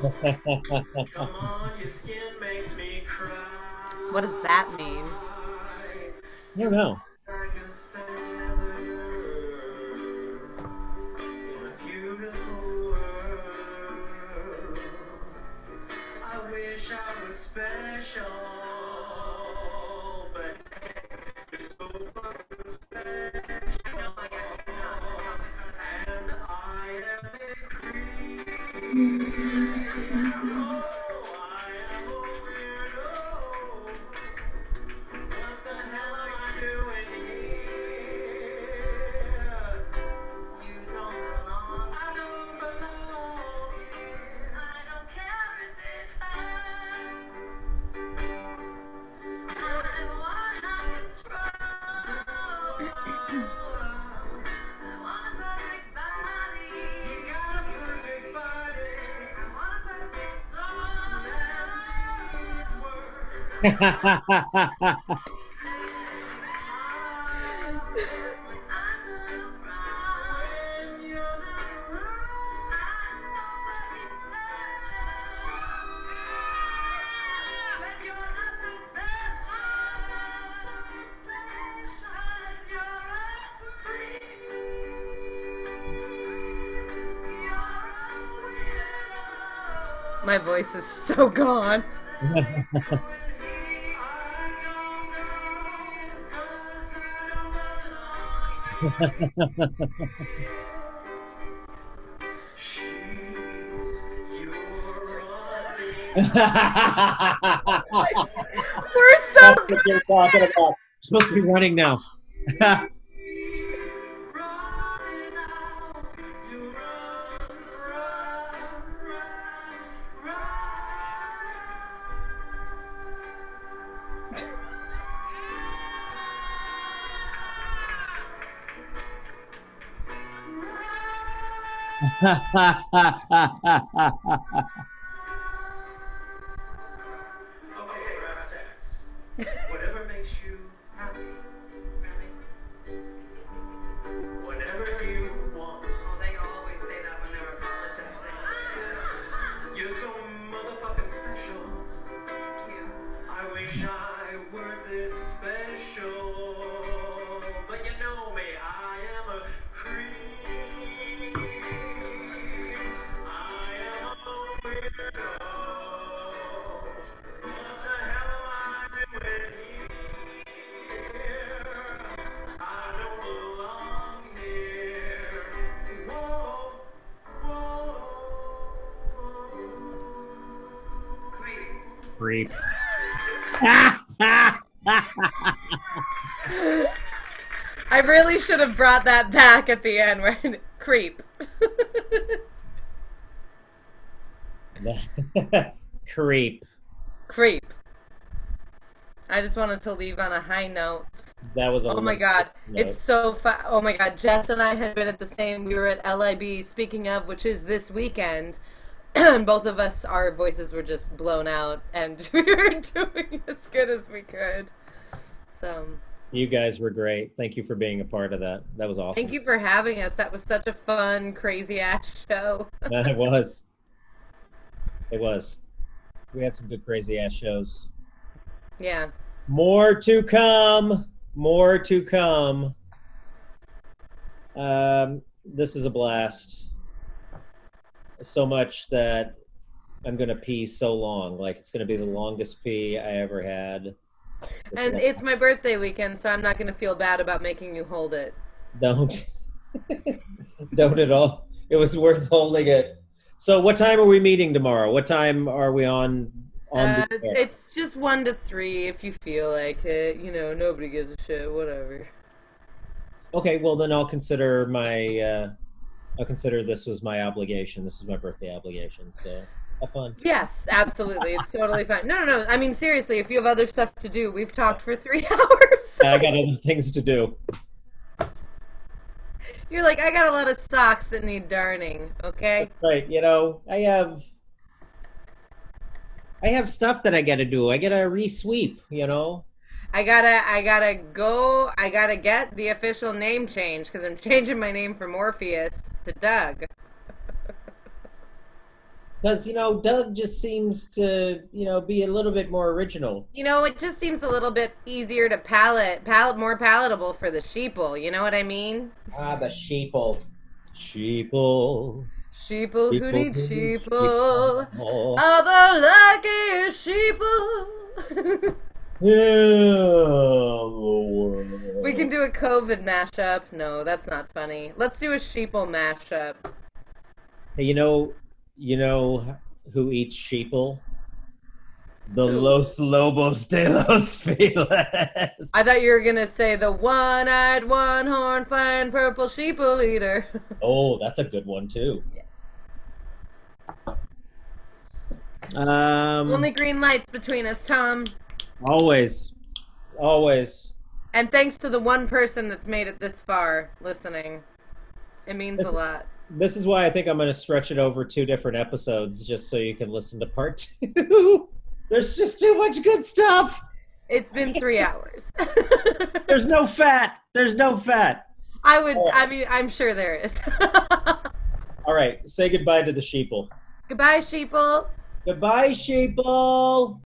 What does that mean?
I don't know.
My voice is so gone. We're so
what you're talking about. supposed to be running now.
Okay, brass tacks. Whatever makes you
should have brought that back at the end. Right? Creep.
Creep.
Creep. I just wanted to leave on a high note.
That was a
Oh my god,
note.
it's so fun. Oh my god, Jess and I had been at the same. We were at LIB, speaking of, which is this weekend. And both of us, our voices were just blown out, and we were doing as good as we could. So,
You guys were great. Thank you for being a part of that. That was awesome.
thank you for having us. That was such a fun, crazy ass show.
it was. It was. We had some good crazy ass shows.
yeah.
More to come. More to come. Um, this is a blast. So much that I'm gonna pee so long. Like it's gonna be the longest pee I ever had.
And it's my birthday weekend, so I'm not going to feel bad about making you hold it.
Don't. Don't at all. It was worth holding it. So, what time are we meeting tomorrow? What time are we on? On
Uh, it's just one to three if you feel like it. You know, nobody gives a shit. Whatever.
Okay, well then I'll consider my. Uh, I'll consider this was my obligation. This is my birthday obligation. So fun.
Yes, absolutely. It's totally fine. No, no, no. I mean, seriously, if you have other stuff to do, we've talked for three hours.
I got other things to do.
You're like, I got a lot of socks that need darning. Okay.
Right, you know, I have. I have stuff that I got to do. I got to re-sweep. You know.
I gotta, I gotta go. I gotta get the official name change because I'm changing my name from Morpheus to Doug.
Because you know, Doug just seems to, you know, be a little bit more original.
You know, it just seems a little bit easier to palate, palate more palatable for the sheeple. You know what I mean?
Ah, the sheeple. Sheeple.
Sheeple, who
Sheeple,
needs
who needs
sheeple?
sheeple?
Are the luckiest sheeple?
Yeah,
we can do a COVID mashup. No, that's not funny. Let's do a sheeple mashup.
Hey, you know, you know who eats sheeple? The Los Lobos de los Feliz.
I thought you were gonna say the one-eyed, one-horn, flying purple sheeple eater.
Oh, that's a good one too.
Yeah.
Um,
Only green lights between us, Tom.
always, always.
And thanks to the one person that's made it this far listening. It means
This
a lot.
This is why I think I'm going to stretch it over two different episodes, just so you can listen to part two. There's just too much good stuff.
It's been three hours.
There's no fat. There's no fat.
I would, I mean, I'm sure there is.
All right, say goodbye to the sheeple.
Goodbye, sheeple.
Goodbye, sheeple.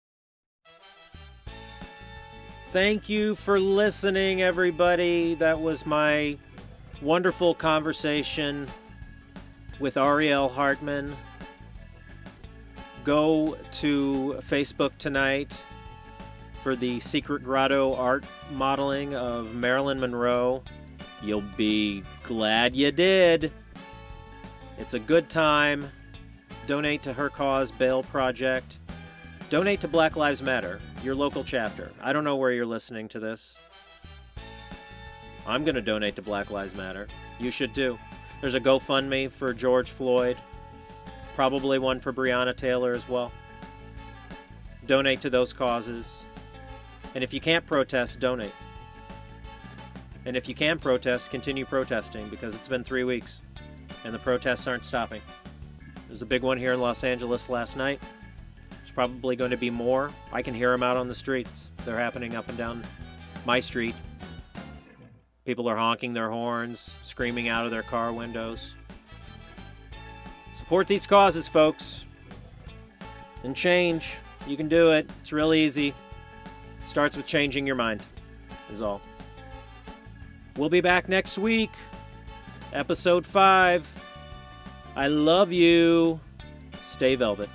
Thank you for listening, everybody. That was my wonderful conversation with Aryiel Hartman. Go to Facebook tonight for the Secret Grotto art modeling of Marilyn Monroe. You'll be glad you did. It's a good time. Donate to her cause, Bail Project. Donate to Black Lives Matter, your local chapter. I don't know where you're listening to this. I'm going to donate to Black Lives Matter. You should too. There's a GoFundMe for George Floyd, probably one for Breonna Taylor as well. Donate to those causes. And if you can't protest, donate. And if you can protest, continue protesting because it's been three weeks and the protests aren't stopping. There's a big one here in Los Angeles last night. There's probably going to be more. I can hear them out on the streets. They're happening up and down my street. People are honking their horns, screaming out of their car windows. Support these causes, folks. And change. You can do it. It's real easy.
It Starts with changing your mind, is all. We'll be back next week. Episode 5. I love you. Stay velvet.